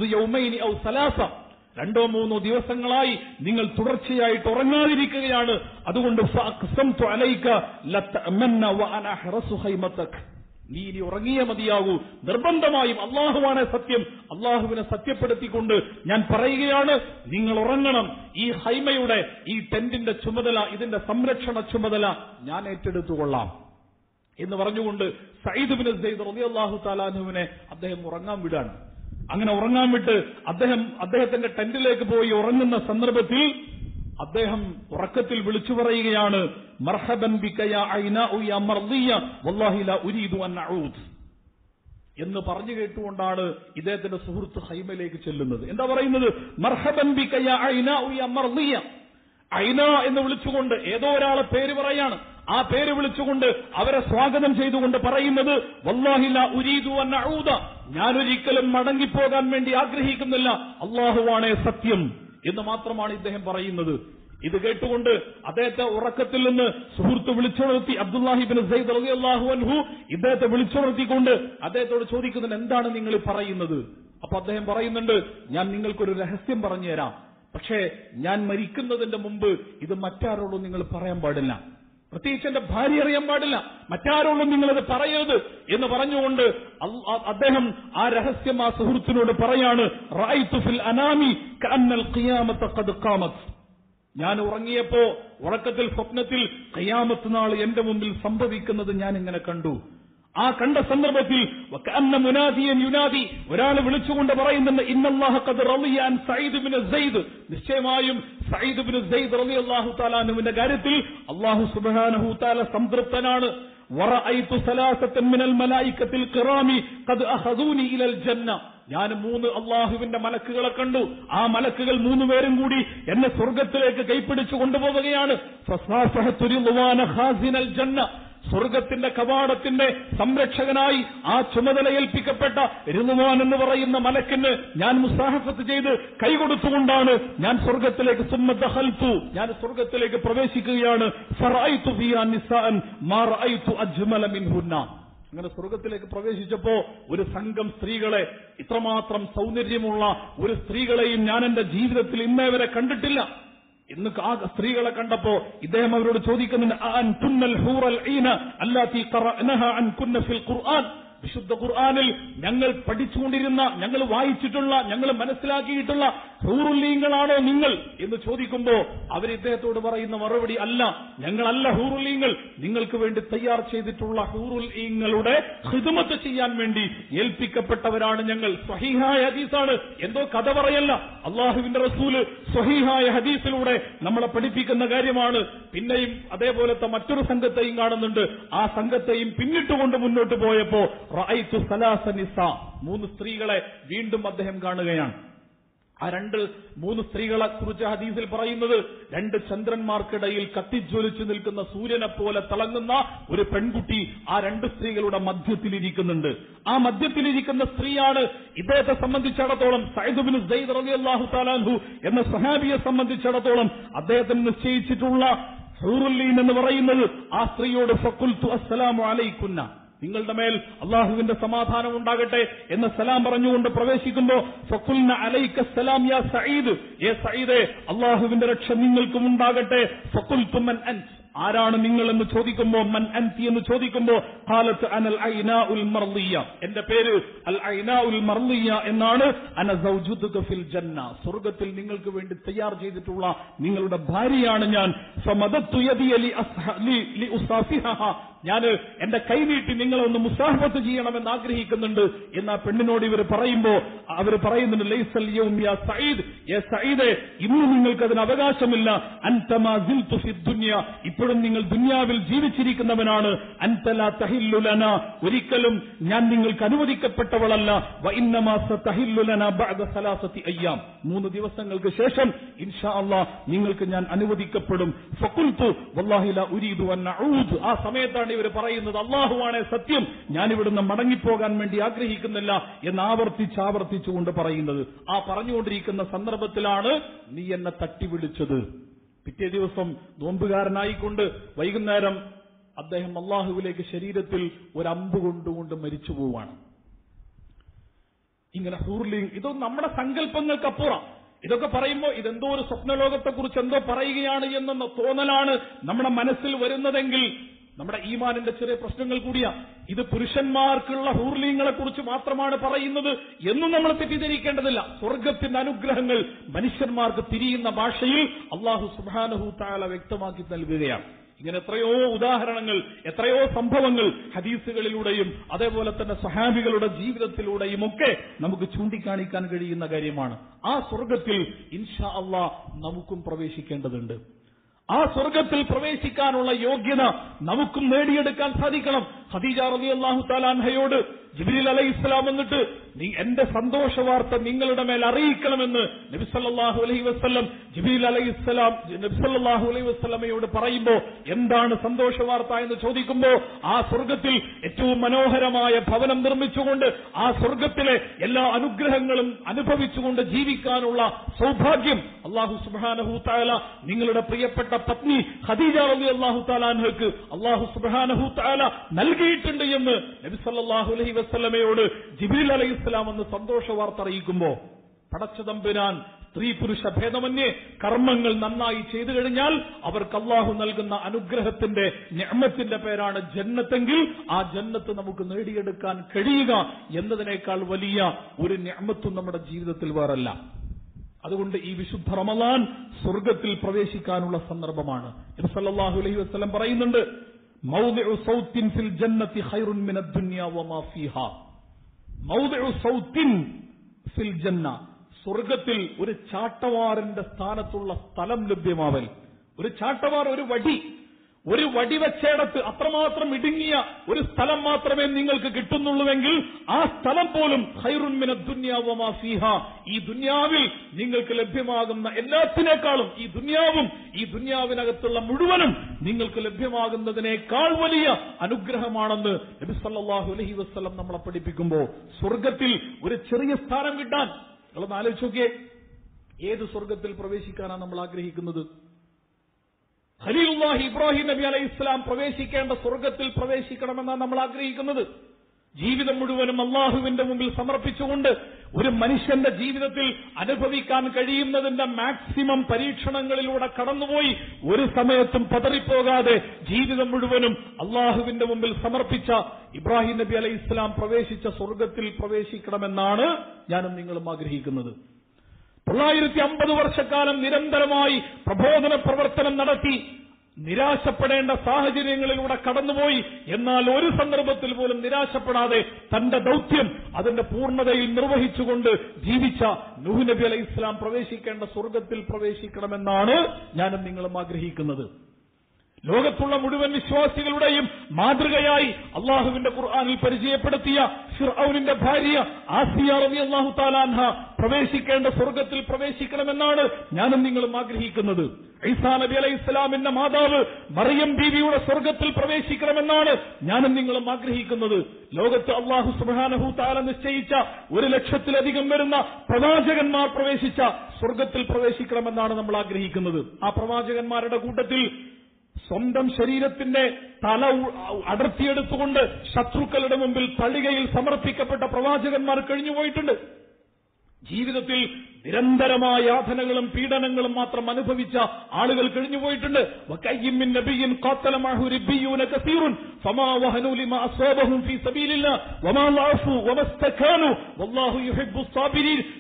ഔ സലാസ. രണ്ടോ മൂന്നോ ദിവസങ്ങളായി നിങ്ങൾ തുടർച്ചയായിട്ട് ഉറങ്ങാതിരിക്കുകയാണ്. അതുകൊണ്ട് നീ ഇനി ഉറങ്ങിയേ മതിയാകൂ. നിർബന്ധമായും അള്ളാഹുവാണ് സത്യം. അള്ളാഹുവിനെ സത്യപ്പെടുത്തിക്കൊണ്ട് ഞാൻ പറയുകയാണ് നിങ്ങൾ ഉറങ്ങണം. ഈ ഹൈമയുടെ ഈ ടെന്റിന്റെ ചുമതല ഇതിന്റെ സംരക്ഷണ ചുമതല ഞാൻ ഏറ്റെടുത്തുകൊള്ളാം. എന്ന് പറഞ്ഞുകൊണ്ട് സയ്യിദ് ബിൻ അള്ളാഹു താലാനുവിനെ അദ്ദേഹം ഉറങ്ങാൻ വിടാണ്. അങ്ങനെ ഉറങ്ങാൻ വിട്ട് അദ്ദേഹം അദ്ദേഹത്തിന്റെ ടെന്റിലേക്ക് പോയി ഉറങ്ങുന്ന സന്ദർഭത്തിൽ അദ്ദേഹം ഉറക്കത്തിൽ വിളിച്ചു പറയുകയാണ് മർഹബൻ എന്ന് പറഞ്ഞു കേട്ടുകൊണ്ടാണ് ഇദ്ദേഹത്തിന്റെ സുഹൃത്ത് ഹൈമയിലേക്ക് ചെല്ലുന്നത്. എന്താ പറയുന്നത്? മർഹബൻ ഐന എന്ന് വിളിച്ചുകൊണ്ട് ഏതോ ഒരാളെ പേര് പറയാണ്. ആ പേര് വിളിച്ചുകൊണ്ട് അവരെ സ്വാഗതം ചെയ്തുകൊണ്ട് പറയുന്നത് ഉരീദു ഞാനൊരിക്കലും മടങ്ങിപ്പോകാൻ വേണ്ടി ആഗ്രഹിക്കുന്നില്ല. അള്ളാഹുവാണേ സത്യം. എന്ന് മാത്രമാണ് ഇദ്ദേഹം പറയുന്നത്. ഇത് കേട്ടുകൊണ്ട് അദ്ദേഹത്തെ ഉറക്കത്തിൽ നിന്ന് സുഹൃത്ത് വിളിച്ചുണർത്തി അബ്ദുല്ലാഹിബിൻ സയ്യിദ് അള്ളാഹു അൻഹു ഇദ്ദേഹത്തെ വിളിച്ചുണർത്തിക്കൊണ്ട് അദ്ദേഹത്തോട് ചോദിക്കുന്നത് എന്താണ് നിങ്ങൾ പറയുന്നത്? അപ്പൊ അദ്ദേഹം പറയുന്നുണ്ട് ഞാൻ നിങ്ങൾക്കൊരു രഹസ്യം പറഞ്ഞുതരാം. പക്ഷേ ഞാൻ മരിക്കുന്നതിന്റെ മുമ്പ് ഇത് മറ്റാരോടും നിങ്ങൾ പറയാൻ പാടില്ല. പ്രത്യേകിച്ച് എന്റെ ഭാര്യ അറിയാൻ പാടില്ല. മറ്റാരോടും നിങ്ങളത് പറയരുത് എന്ന് പറഞ്ഞുകൊണ്ട് അദ്ദേഹം ആ രഹസ്യം ആ സുഹൃത്തിനോട് പറയാണ് അനാമി ഞാൻ ഉറങ്ങിയപ്പോ ഉറക്കത്തിൽ സ്വപ്നത്തിൽ കയ്യാമത്ത് നാൾ എന്റെ മുമ്പിൽ സംഭവിക്കുന്നത് ഞാൻ ഇങ്ങനെ കണ്ടു. ആ കണ്ട സന്ദർഭത്തിൽ മുനാദിയൻ യുനാദി ഒരാൾ വിളിച്ചുകൊണ്ട് പറയുന്നുണ്ട് നിശ്ചയമായും റളിയല്ലാഹു തആല അൻഹുവിന്റെ കാര്യത്തിൽ അല്ലാഹു സുബ്ഹാനഹു തആല സംതൃപ്തനാണ്. ഞാൻ മൂന്ന് അള്ളാഹുവിന്റെ മലക്കുകളെ കണ്ടു. ആ മലക്കുകൾ മൂന്ന് പേരും കൂടി എന്നെ സ്വർഗത്തിലേക്ക് കൈപ്പിടിച്ചു കൊണ്ടുപോവുകയാണ്. സ്വർഗത്തിന്റെ കവാടത്തിന്റെ സംരക്ഷകനായി ആ ചുമതല ഏൽപ്പിക്കപ്പെട്ട രിളുവാൻ എന്ന് പറയുന്ന മലക്കിന് ഞാൻ മുസാഹഫത്ത് ചെയ്ത് കൈകൊടുത്തുകൊണ്ടാണ് ഞാൻ സ്വർഗത്തിലേക്ക് സുമ്മദ്ഹൽത്തു ഞാൻ സ്വർഗത്തിലേക്ക് പ്രവേശിക്കുകയാണ്. അങ്ങനെ സ്വർഗത്തിലേക്ക് പ്രവേശിച്ചപ്പോ ഒരു സംഘം സ്ത്രീകളെ ഇത്രമാത്രം സൗന്ദര്യമുള്ള ഒരു സ്ത്രീകളെയും ഞാൻ എന്റെ ജീവിതത്തിൽ ഇന്നേ വരെ കണ്ടിട്ടില്ല. ഇന്ന് ആ സ്ത്രീകളെ കണ്ടപ്പോ ഇദ്ദേഹം അവരോട് ചോദിക്കുന്നുണ്ട് വിശുദ്ധ ഖുർആാനിൽ ഞങ്ങൾ പഠിച്ചുകൊണ്ടിരുന്ന ഞങ്ങൾ വായിച്ചിട്ടുള്ള ഞങ്ങൾ മനസ്സിലാക്കിയിട്ടുള്ള ഹൂറുല്ലീങ്ങളാണോ നിങ്ങൾ എന്ന് ചോദിക്കുമ്പോൾ അവർ ഇദ്ദേഹത്തോട് പറയുന്ന മറുപടി അല്ല. ഞങ്ങളല്ല ഹൂറുല്ലീങ്ങൾ. നിങ്ങൾക്ക് വേണ്ടി തയ്യാർ ചെയ്തിട്ടുള്ള ഹൂറുൽ ഈങ്ങളുടെ ഹിദമത്ത് ചെയ്യാൻ വേണ്ടി ഏൽപ്പിക്കപ്പെട്ടവരാണ് ഞങ്ങൾ. സ്വഹീഹായ ഹദീസാണ്. എന്തോ കഥ പറയല്ല. അള്ളാഹുവിന്റെ റസൂൽ സ്വഹീഹായ ഹദീസിലൂടെ നമ്മളെ പഠിപ്പിക്കുന്ന കാര്യമാണ്. പിന്നെയും അതേപോലത്തെ മറ്റൊരു സംഘത്തെയും കാണുന്നുണ്ട്. ആ സംഘത്തെയും പിന്നിട്ടുകൊണ്ട് മുന്നോട്ട് പോയപ്പോ സലാസ മൂന്ന് സ്ത്രീകളെ വീണ്ടും അദ്ദേഹം കാണുകയാണ്. ആ രണ്ട് മൂന്ന് സ്ത്രീകളെ കുറിച്ച് ഹദീസിൽ പറയുന്നത് രണ്ട് ചന്ദ്രന്മാർക്കിടയിൽ കത്തിജ്വലിച്ചു നിൽക്കുന്ന സൂര്യനെ പോലെ തിളങ്ങുന്ന ഒരു പെൺകുട്ടി ആ രണ്ട് സ്ത്രീകളുടെ മധ്യത്തിലിരിക്കുന്നുണ്ട്. ആ മധ്യത്തിലിരിക്കുന്ന സ്ത്രീയാണ് ഇദ്ദേഹത്തെ സംബന്ധിച്ചിടത്തോളം സൈദുബിൻ സയ്യിദ് റളിയല്ലാഹു താലാൻഹു എന്ന സഹാബിയെ സംബന്ധിച്ചിടത്തോളം അദ്ദേഹത്തിന് നിശ്ചയിച്ചിട്ടുള്ള ഹൂറുല്ലീൻ എന്ന് പറയുന്നത് ആ സ്ത്രീയോട് ഫക്കുൽത്തു അസ്സലാമു അലൈക്കുന്ന. നിങ്ങളുടെ മേൽ അള്ളാഹുവിന്റെ സമാധാനം ഉണ്ടാകട്ടെ എന്ന് സലാം പറഞ്ഞുകൊണ്ട് പ്രവേശിക്കുമ്പോ സലാം യാ അള്ളാഹുവിന്റെ രക്ഷ നിങ്ങൾക്കും ഉണ്ടാകട്ടെ. ആരാണ് നിങ്ങൾ എന്ന് ചോദിക്കുമ്പോ മൻ അൻതി എന്ന് ചോദിക്കുമ്പോ കാലത്ത് അനൽ ഐന ഉൽ മർലിയ എന്റെ പേര് അൽ ഐന ഉൽ മർലിയ എന്നാണ്. അന സൗജുദുക ഫിൽ ജന്ന. സ്വർഗത്തിൽ നിങ്ങൾക്ക് വേണ്ടി തയ്യാർ ചെയ്തിട്ടുള്ള നിങ്ങളുടെ ഭാര്യയാണ് ഞാൻ. ഞാൻ എന്റെ കൈനീട്ടി നിങ്ങളെ ഒന്ന് മുസാഹബത്ത് ചെയ്യണമെന്ന് ആഗ്രഹിക്കുന്നുണ്ട്. എന്ന് ആ പെണ്ണിനോട് ഇവർ പറയുമ്പോ അവർ പറയുന്നുണ്ട് ലൈസൽ സയ്യിദ് സഈദേ. ഇന്ന് നിങ്ങൾക്ക് അതിന് അവകാശമില്ല അൻതമാ ദുനിയ. ഇപ്പോഴും നിങ്ങൾ ദുന്യാവിൽ ജീവിച്ചിരിക്കുന്നവനാണ്. അൻതല തഹില്ലുലന ഒരിക്കലും ഞാൻ നിങ്ങൾക്ക് അനുവദിക്കപ്പെട്ടവളല്ല. വൈന്നമാസ തഹില്ലുലന സലാസത്തി അയ്യാം. മൂന്ന് ദിവസങ്ങൾക്ക് ശേഷം ഇൻഷാ അള്ളാ നിങ്ങൾക്ക് ഞാൻ അനുവദിക്കപ്പെടും. ഫഖുൽതു വല്ലാഹില ഉരീദു അൻ ആ സമയത്താണ് ഇവർ പറയുന്നത് അള്ളാഹുവാണ് സത്യം. ഞാൻ ഇവിടുന്ന് മടങ്ങിപ്പോകാൻ വേണ്ടി ആഗ്രഹിക്കുന്നില്ല എന്ന് ആവർത്തിച്ച് ആവർത്തിച്ചുകൊണ്ട് പറയുന്നത്. ആ പറഞ്ഞുകൊണ്ടിരിക്കുന്ന സന്ദർഭത്തിലാണ് നീ എന്നെ തട്ടി വിളിച്ചത് പിറ്റേ ദിവസം നോമ്പുകാരനായിക്കൊണ്ട് വൈകുന്നേരം അദ്ദേഹം അള്ളാഹുവിലേക്ക് ശരീരത്തിൽ ഒരു അമ്പ് കൊണ്ടുകൊണ്ട് മരിച്ചു പോവുകയാണ് ഇങ്ങനെ ഹൂർലിംഗ് ഇതൊന്നും നമ്മുടെ സങ്കല്പങ്ങൾക്കപ്പുറം. ഇതൊക്കെ പറയുമ്പോൾ ഇതെന്തോ ഒരു സ്വപ്നലോകത്തെക്കുറിച്ച് എന്തോ പറയുകയാണ് എന്ന തോന്നലാണ് നമ്മുടെ മനസ്സിൽ വരുന്നതെങ്കിൽ നമ്മുടെ ഈമാനിന്റെ ചെറിയ പ്രശ്നങ്ങൾ കൂടിയാ. ഇത് പുരുഷന്മാർക്കുള്ള ഹൂർലിങ്ങളെ കുറിച്ച് മാത്രമാണ് പറയുന്നത് എന്നും നമ്മൾ തെറ്റിദ്ധരിക്കേണ്ടതില്ല. സ്വർഗത്തിന്റെ അനുഗ്രഹങ്ങൾ മനുഷ്യന്മാർക്ക് തിരിയുന്ന ഭാഷയിൽ അള്ളാഹു സുബാനഹു താല വ്യക്തമാക്കി നൽകുകയാണ്. ഇങ്ങനെ എത്രയോ ഉദാഹരണങ്ങൾ എത്രയോ സംഭവങ്ങൾ ഹദീസുകളിലൂടെയും അതേപോലെ തന്നെ സഹാബികളുടെ ജീവിതത്തിലൂടെയും ഒക്കെ നമുക്ക് ചൂണ്ടിക്കാണിക്കാൻ കഴിയുന്ന കാര്യമാണ്. ആ സ്വർഗത്തിൽ ഇൻഷാ അള്ളാ നമുക്കും പ്രവേശിക്കേണ്ടതുണ്ട്. ആ സ്വർഗത്തിൽ പ്രവേശിക്കാനുള്ള യോഗ്യത നമുക്കും നേടിയെടുക്കാൻ സാധിക്കണം. ഖദീജ റബി അള്ളാഹു താലാൻഹയോട് ജിബ്രീൽ അലൈഹി ഇസ്ലാം എന്നിട്ട് നീ എന്റെ സന്തോഷ വാർത്ത നിങ്ങളുടെ മേൽ അറിയിക്കണമെന്ന് നബിസല്ലാഹു അലൈഹി വസ്ലം ജിബ്രീൽ അലൈഹി ഇസ്ലാം നബിസല്ലാഹു അലൈഹി വസ്ലമയോട് പറയുമ്പോ എന്താണ് സന്തോഷ വാർത്ത എന്ന് ചോദിക്കുമ്പോ ആ സ്വർഗത്തിൽ ഏറ്റവും മനോഹരമായ ഭവനം നിർമ്മിച്ചുകൊണ്ട് ആ സ്വർഗത്തിലെ എല്ലാ അനുഗ്രഹങ്ങളും അനുഭവിച്ചുകൊണ്ട് ജീവിക്കാനുള്ള സൗഭാഗ്യം അള്ളാഹു സുബാനഹു താല നിങ്ങളുടെ പ്രിയപ്പെട്ട പത്നി ഖദീജ റബി അള്ളാഹു താലാൻഹക്ക് അള്ളാഹു സുബാനഹു താല നൽകിയിട്ടുണ്ട് എന്ന് നബി സല്ലല്ലാഹു അലൈഹി വസല്ലമയോട് ജിബ്രീൽ അലൈഹി ഇസ്ലാം എന്ന് സന്തോഷ വാർത്ത അറിയിക്കുമ്പോ പടച്ചതമ്പുരാൻ സ്ത്രീ പുരുഷ ഭേദമന്യേ കർമ്മങ്ങൾ നന്നായി ചെയ്തു കഴിഞ്ഞാൽ അവർക്ക് അള്ളാഹു നൽകുന്ന അനുഗ്രഹത്തിന്റെ ഞമ്മത്തിന്റെ പേരാണ് ജന്നത്തെങ്കിൽ ആ ജന്നത്ത് നമുക്ക് നേടിയെടുക്കാൻ കഴിയുക എന്നതിനേക്കാൾ വലിയ ഒരു ഞമ്മത്തും നമ്മുടെ ജീവിതത്തിൽ വേറല്ല. അതുകൊണ്ട് ഈ വിശുദ്ധ റമലാൻ സ്വർഗത്തിൽ പ്രവേശിക്കാനുള്ള സന്ദർഭമാണ്. നബി സല്ലല്ലാഹു അലൈഹി വസല്ലം പറയുന്നുണ്ട് ഫിൽ ഖൈറുൻ വമാ ഫിൽ ജന്ന. സ്വർഗത്തിൽ ഒരു ചാട്ടവാറിന്റെ സ്ഥാനത്തുള്ള സ്ഥലം ലഭ്യമാവൽ. ഒരു ചാട്ടവാർ ഒരു വടി. ഒരു വടിവച്ചേടത്ത് അത്രമാത്രം ഇടുങ്ങിയ ഒരു സ്ഥലം മാത്രമേ നിങ്ങൾക്ക് കിട്ടുന്നുള്ളൂവെങ്കിൽ ആ സ്ഥലം പോലും ഹൈറുൻമിന ദുന്യാവമാ ഫീഹ. ഈ ദുന്യാവിൽ നിങ്ങൾക്ക് ലഭ്യമാകുന്ന എല്ലാത്തിനേക്കാളും ഈ ദുന്യാവും ഈ ദുന്യാവിനകത്തുള്ള മുഴുവനും നിങ്ങൾക്ക് ലഭ്യമാകുന്നതിനേക്കാൾ വലിയ അനുഗ്രഹമാണെന്ന് നബി സല്ലല്ലാഹു അലൈഹി വസല്ലം നമ്മളെ പഠിപ്പിക്കുമ്പോൾ സ്വർഗത്തിൽ ഒരു ചെറിയ സ്ഥാനം കിട്ടാൻ. നിങ്ങളൊന്ന് ആലോചിച്ച് നോക്കിയേ. ഏത് സ്വർഗത്തിൽ പ്രവേശിക്കാനാണ് നമ്മൾ ആഗ്രഹിക്കുന്നത്? ഖലീലുല്ലാഹി ഇബ്രാഹിം നബി അലൈഹി ഇസ്ലാം പ്രവേശിക്കേണ്ട സ്വർഗത്തിൽ പ്രവേശിക്കണമെന്നാണ് നമ്മൾ ആഗ്രഹിക്കുന്നത്. ജീവിതം മുഴുവനും അള്ളാഹുവിന്റെ മുമ്പിൽ സമർപ്പിച്ചുകൊണ്ട് ഒരു മനുഷ്യന്റെ ജീവിതത്തിൽ അനുഭവിക്കാൻ കഴിയുന്നതിന്റെ മാക്സിമം പരീക്ഷണങ്ങളിലൂടെ കടന്നുപോയി ഒരു സമയത്തും പതറിപ്പോകാതെ ജീവിതം മുഴുവനും അള്ളാഹുവിന്റെ മുമ്പിൽ സമർപ്പിച്ച ഇബ്രാഹിം നബി അലൈഹി ഇസ്ലാം പ്രവേശിച്ച സ്വർഗത്തിൽ പ്രവേശിക്കണമെന്നാണ് ഞാനും നിങ്ങളും ആഗ്രഹിക്കുന്നത്. തൊള്ളായിരത്തി അമ്പത് വർഷക്കാലം നിരന്തരമായി പ്രബോധന പ്രവർത്തനം നടത്തി നിരാശപ്പെടേണ്ട സാഹചര്യങ്ങളിലൂടെ കടന്നുപോയി. എന്നാൽ ഒരു സന്ദർഭത്തിൽ പോലും നിരാശപ്പെടാതെ തന്റെ ദൗത്യം അതിന്റെ പൂർണതയിൽ നിർവഹിച്ചുകൊണ്ട് ജീവിച്ച നൂഹ് നബി അലൈഹി ഇസ്ലാം പ്രവേശിക്കേണ്ട സ്വർഗത്തിൽ പ്രവേശിക്കണമെന്നാണ് ഞാനും നിങ്ങളും ആഗ്രഹിക്കുന്നത്. ലോകത്തുള്ള മുഴുവൻ വിശ്വാസികളുടെയും മാതൃകയായി അള്ളാഹുവിന്റെ ഖുർആാനിൽ പരിചയപ്പെടുത്തിയ ഫിർഔനിന്റെ ഭാര്യ ആസിയ റബി അള്ളാഹു താലാൻഹ പ്രവേശിക്കേണ്ട സ്വർഗത്തിൽ പ്രവേശിക്കണമെന്നാണ് ഞാനും നിങ്ങളും ആഗ്രഹിക്കുന്നത്. ഐസാ നബി അലൈഹി ഇസ്ലാമിന്റെ മാതാവ് മറിയം ബീവിയുടെ സ്വർഗത്തിൽ പ്രവേശിക്കണമെന്നാണ് ഞാനും നിങ്ങളും ആഗ്രഹിക്കുന്നത്. ലോകത്ത് അള്ളാഹു സുബാനഹു താല നിശ്ചയിച്ച ഒരു ലക്ഷത്തിലധികം വരുന്ന പ്രവാചകന്മാർ പ്രവേശിച്ച സ്വർഗത്തിൽ പ്രവേശിക്കണമെന്നാണ് നമ്മൾ ആഗ്രഹിക്കുന്നത്. ആ പ്രവാചകന്മാരുടെ കൂട്ടത്തിൽ സ്വന്തം ശരീരത്തിന്റെ തല അടർത്തിയെടുത്തുകൊണ്ട് ശത്രുക്കളുടെ മുമ്പിൽ തളികയിൽ സമർപ്പിക്കപ്പെട്ട പ്രവാചകന്മാർ കഴിഞ്ഞുപോയിട്ടുണ്ട്. ജീവിതത്തിൽ നിരന്തരമായ യാതനകളും പീഡനങ്ങളും മാത്രം അനുഭവിച്ച ആളുകൾ കഴിഞ്ഞുപോയിട്ടുണ്ട്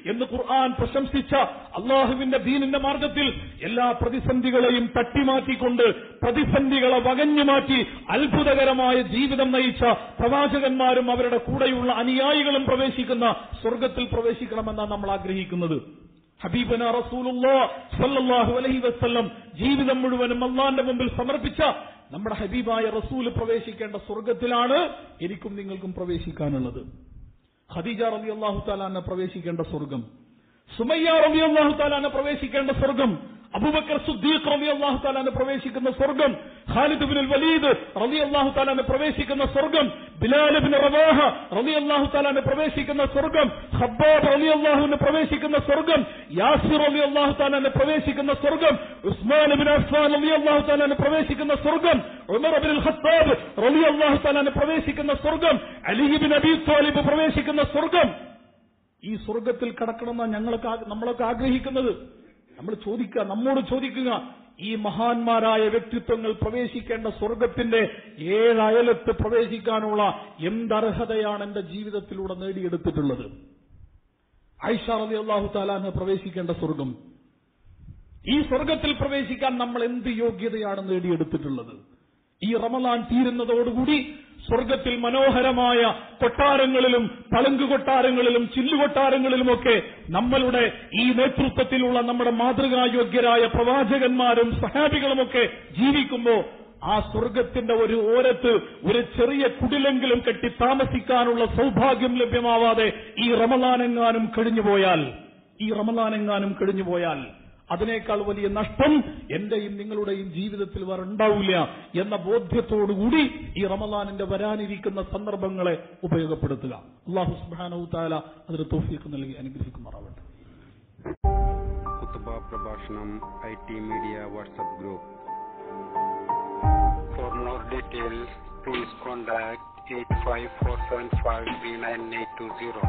എന്ന് ഖുർആൻ പ്രശംസിച്ച അള്ളാഹുവിന്റെ ദീനിന്റെ മാർഗത്തിൽ എല്ലാ പ്രതിസന്ധികളെയും തട്ടിമാറ്റിക്കൊണ്ട് പ്രതിസന്ധികളെ വകഞ്ഞു മാറ്റി അത്ഭുതകരമായ ജീവിതം നയിച്ച പ്രവാചകന്മാരും അവരുടെ കൂടെയുള്ള അനുയായികളും പ്രവേശിക്കുന്ന സ്വർഗത്തിൽ പ്രവേശിക്കണമെന്നാണ് നമ്മൾ ആഗ്രഹിക്കുന്നത്. ഹബീബന റസൂലുള്ളാ സല്ലല്ലാഹു അലൈഹി വസല്ലം ജീവിതം മുഴുവനും അള്ളാന്റെ മുമ്പിൽ സമർപ്പിച്ച നമ്മുടെ ഹബീബായ റസൂൽ പ്രവേശിക്കേണ്ട സ്വർഗത്തിലാണ് എനിക്കും നിങ്ങൾക്കും പ്രവേശിക്കാനുള്ളത്. ഖദീജ റബി അള്ളാഹു താലാന പ്രവേശിക്കേണ്ട സ്വർഗം സുമയ്യ റബി അള്ളാഹു താലാന പ്രവേശിക്കേണ്ട സ്വർഗം അബൂബക്കർ സുദ്ദീഖ് റബി അള്ളാഹു താലാന് പ്രവേശിക്കുന്ന സ്വർഗം ഖാലിദ് ബിൻ വലീദ് റബി അള്ളാഹു താലാന് പ്രവേശിക്കുന്ന സ്വർഗം ബിലാൽ ബിൻ റവാഹ റബി അള്ളാഹു താലാന് പ്രവേശിക്കുന്ന സ്വർഗം ഹബ്ബാബ് റബി അള്ളാഹുവിന് പ്രവേശിക്കുന്ന സ്വർഗം യാസിർ റബി അള്ളാഹു താലാന് പ്രവേശിക്കുന്ന സ്വർഗം ഉസ്മാൻ ബിൻ അഫ്ഫാൻ റബി അള്ളാഹു താലാന് പ്രവേശിക്കുന്ന സ്വർഗം ഉമർ അബിൻ ഖത്താബ് റബി അള്ളാഹു താലാന് പ്രവേശിക്കുന്ന സ്വർഗം അലി ബിൻ അബി താലിബ് പ്രവേശിക്കുന്ന സ്വർഗം ഈ സ്വർഗത്തിൽ കടക്കണമെന്നാണ് ഞങ്ങളൊക്കെ നമ്മളൊക്കെ ആഗ്രഹിക്കുന്നത്. നമ്മൾ ചോദിക്കുക നമ്മോട് ചോദിക്കുക ഈ മഹാന്മാരായ വ്യക്തിത്വങ്ങൾ പ്രവേശിക്കേണ്ട സ്വർഗത്തിന്റെ ഏഴയലത്ത് പ്രവേശിക്കാനുള്ള എന്തർഹതയാണ് എന്റെ ജീവിതത്തിലൂടെ നേടിയെടുത്തിട്ടുള്ളത്? ഐഷ റബി അള്ളാഹു താലാന് പ്രവേശിക്കേണ്ട സ്വർഗം. ഈ സ്വർഗത്തിൽ പ്രവേശിക്കാൻ നമ്മൾ എന്ത് യോഗ്യതയാണ് നേടിയെടുത്തിട്ടുള്ളത്? ഈ റമലാൻ തീരുന്നതോടുകൂടി സ്വർഗത്തിൽ മനോഹരമായ കൊട്ടാരങ്ങളിലും പളുങ്ക് കൊട്ടാരങ്ങളിലും ചില്ലുകൊട്ടാരങ്ങളിലുമൊക്കെ നമ്മളുടെ ഈ നേതൃത്വത്തിലുള്ള നമ്മുടെ മാതൃകായോഗ്യരായ പ്രവാചകന്മാരും സഹാബികളുമൊക്കെ ജീവിക്കുമ്പോൾ ആ സ്വർഗത്തിന്റെ ഒരു ഓരത്ത് ഒരു ചെറിയ കുടിലെങ്കിലും കെട്ടി താമസിക്കാനുള്ള സൗഭാഗ്യം ലഭ്യമാവാതെ ഈ റമദാനെങ്ങാനും കഴിഞ്ഞുപോയാൽ ഈ റമദാനെങ്ങാനും കഴിഞ്ഞുപോയാൽ അതിനേക്കാൾ വലിയ നഷ്ടം എന്റെയും നിങ്ങളുടെയും ജീവിതത്തിൽ വേറെ ഉണ്ടാവില്ല എന്ന ബോധ്യത്തോടുകൂടി ഈ റമദാനിന്റെ വരാനിരിക്കുന്ന സന്ദർഭങ്ങളെ ഉപയോഗപ്പെടുത്തുക. അള്ളാഹു സുബ്ഹാനഹു താല അതിന് തോഫീക്ക് നൽകി അനുഗ്രഹിക്കുമാറാവട്ടെ. പ്രഭാഷണം I T media WhatsApp group. For more details please contact eight five four seven five three nine eight two zero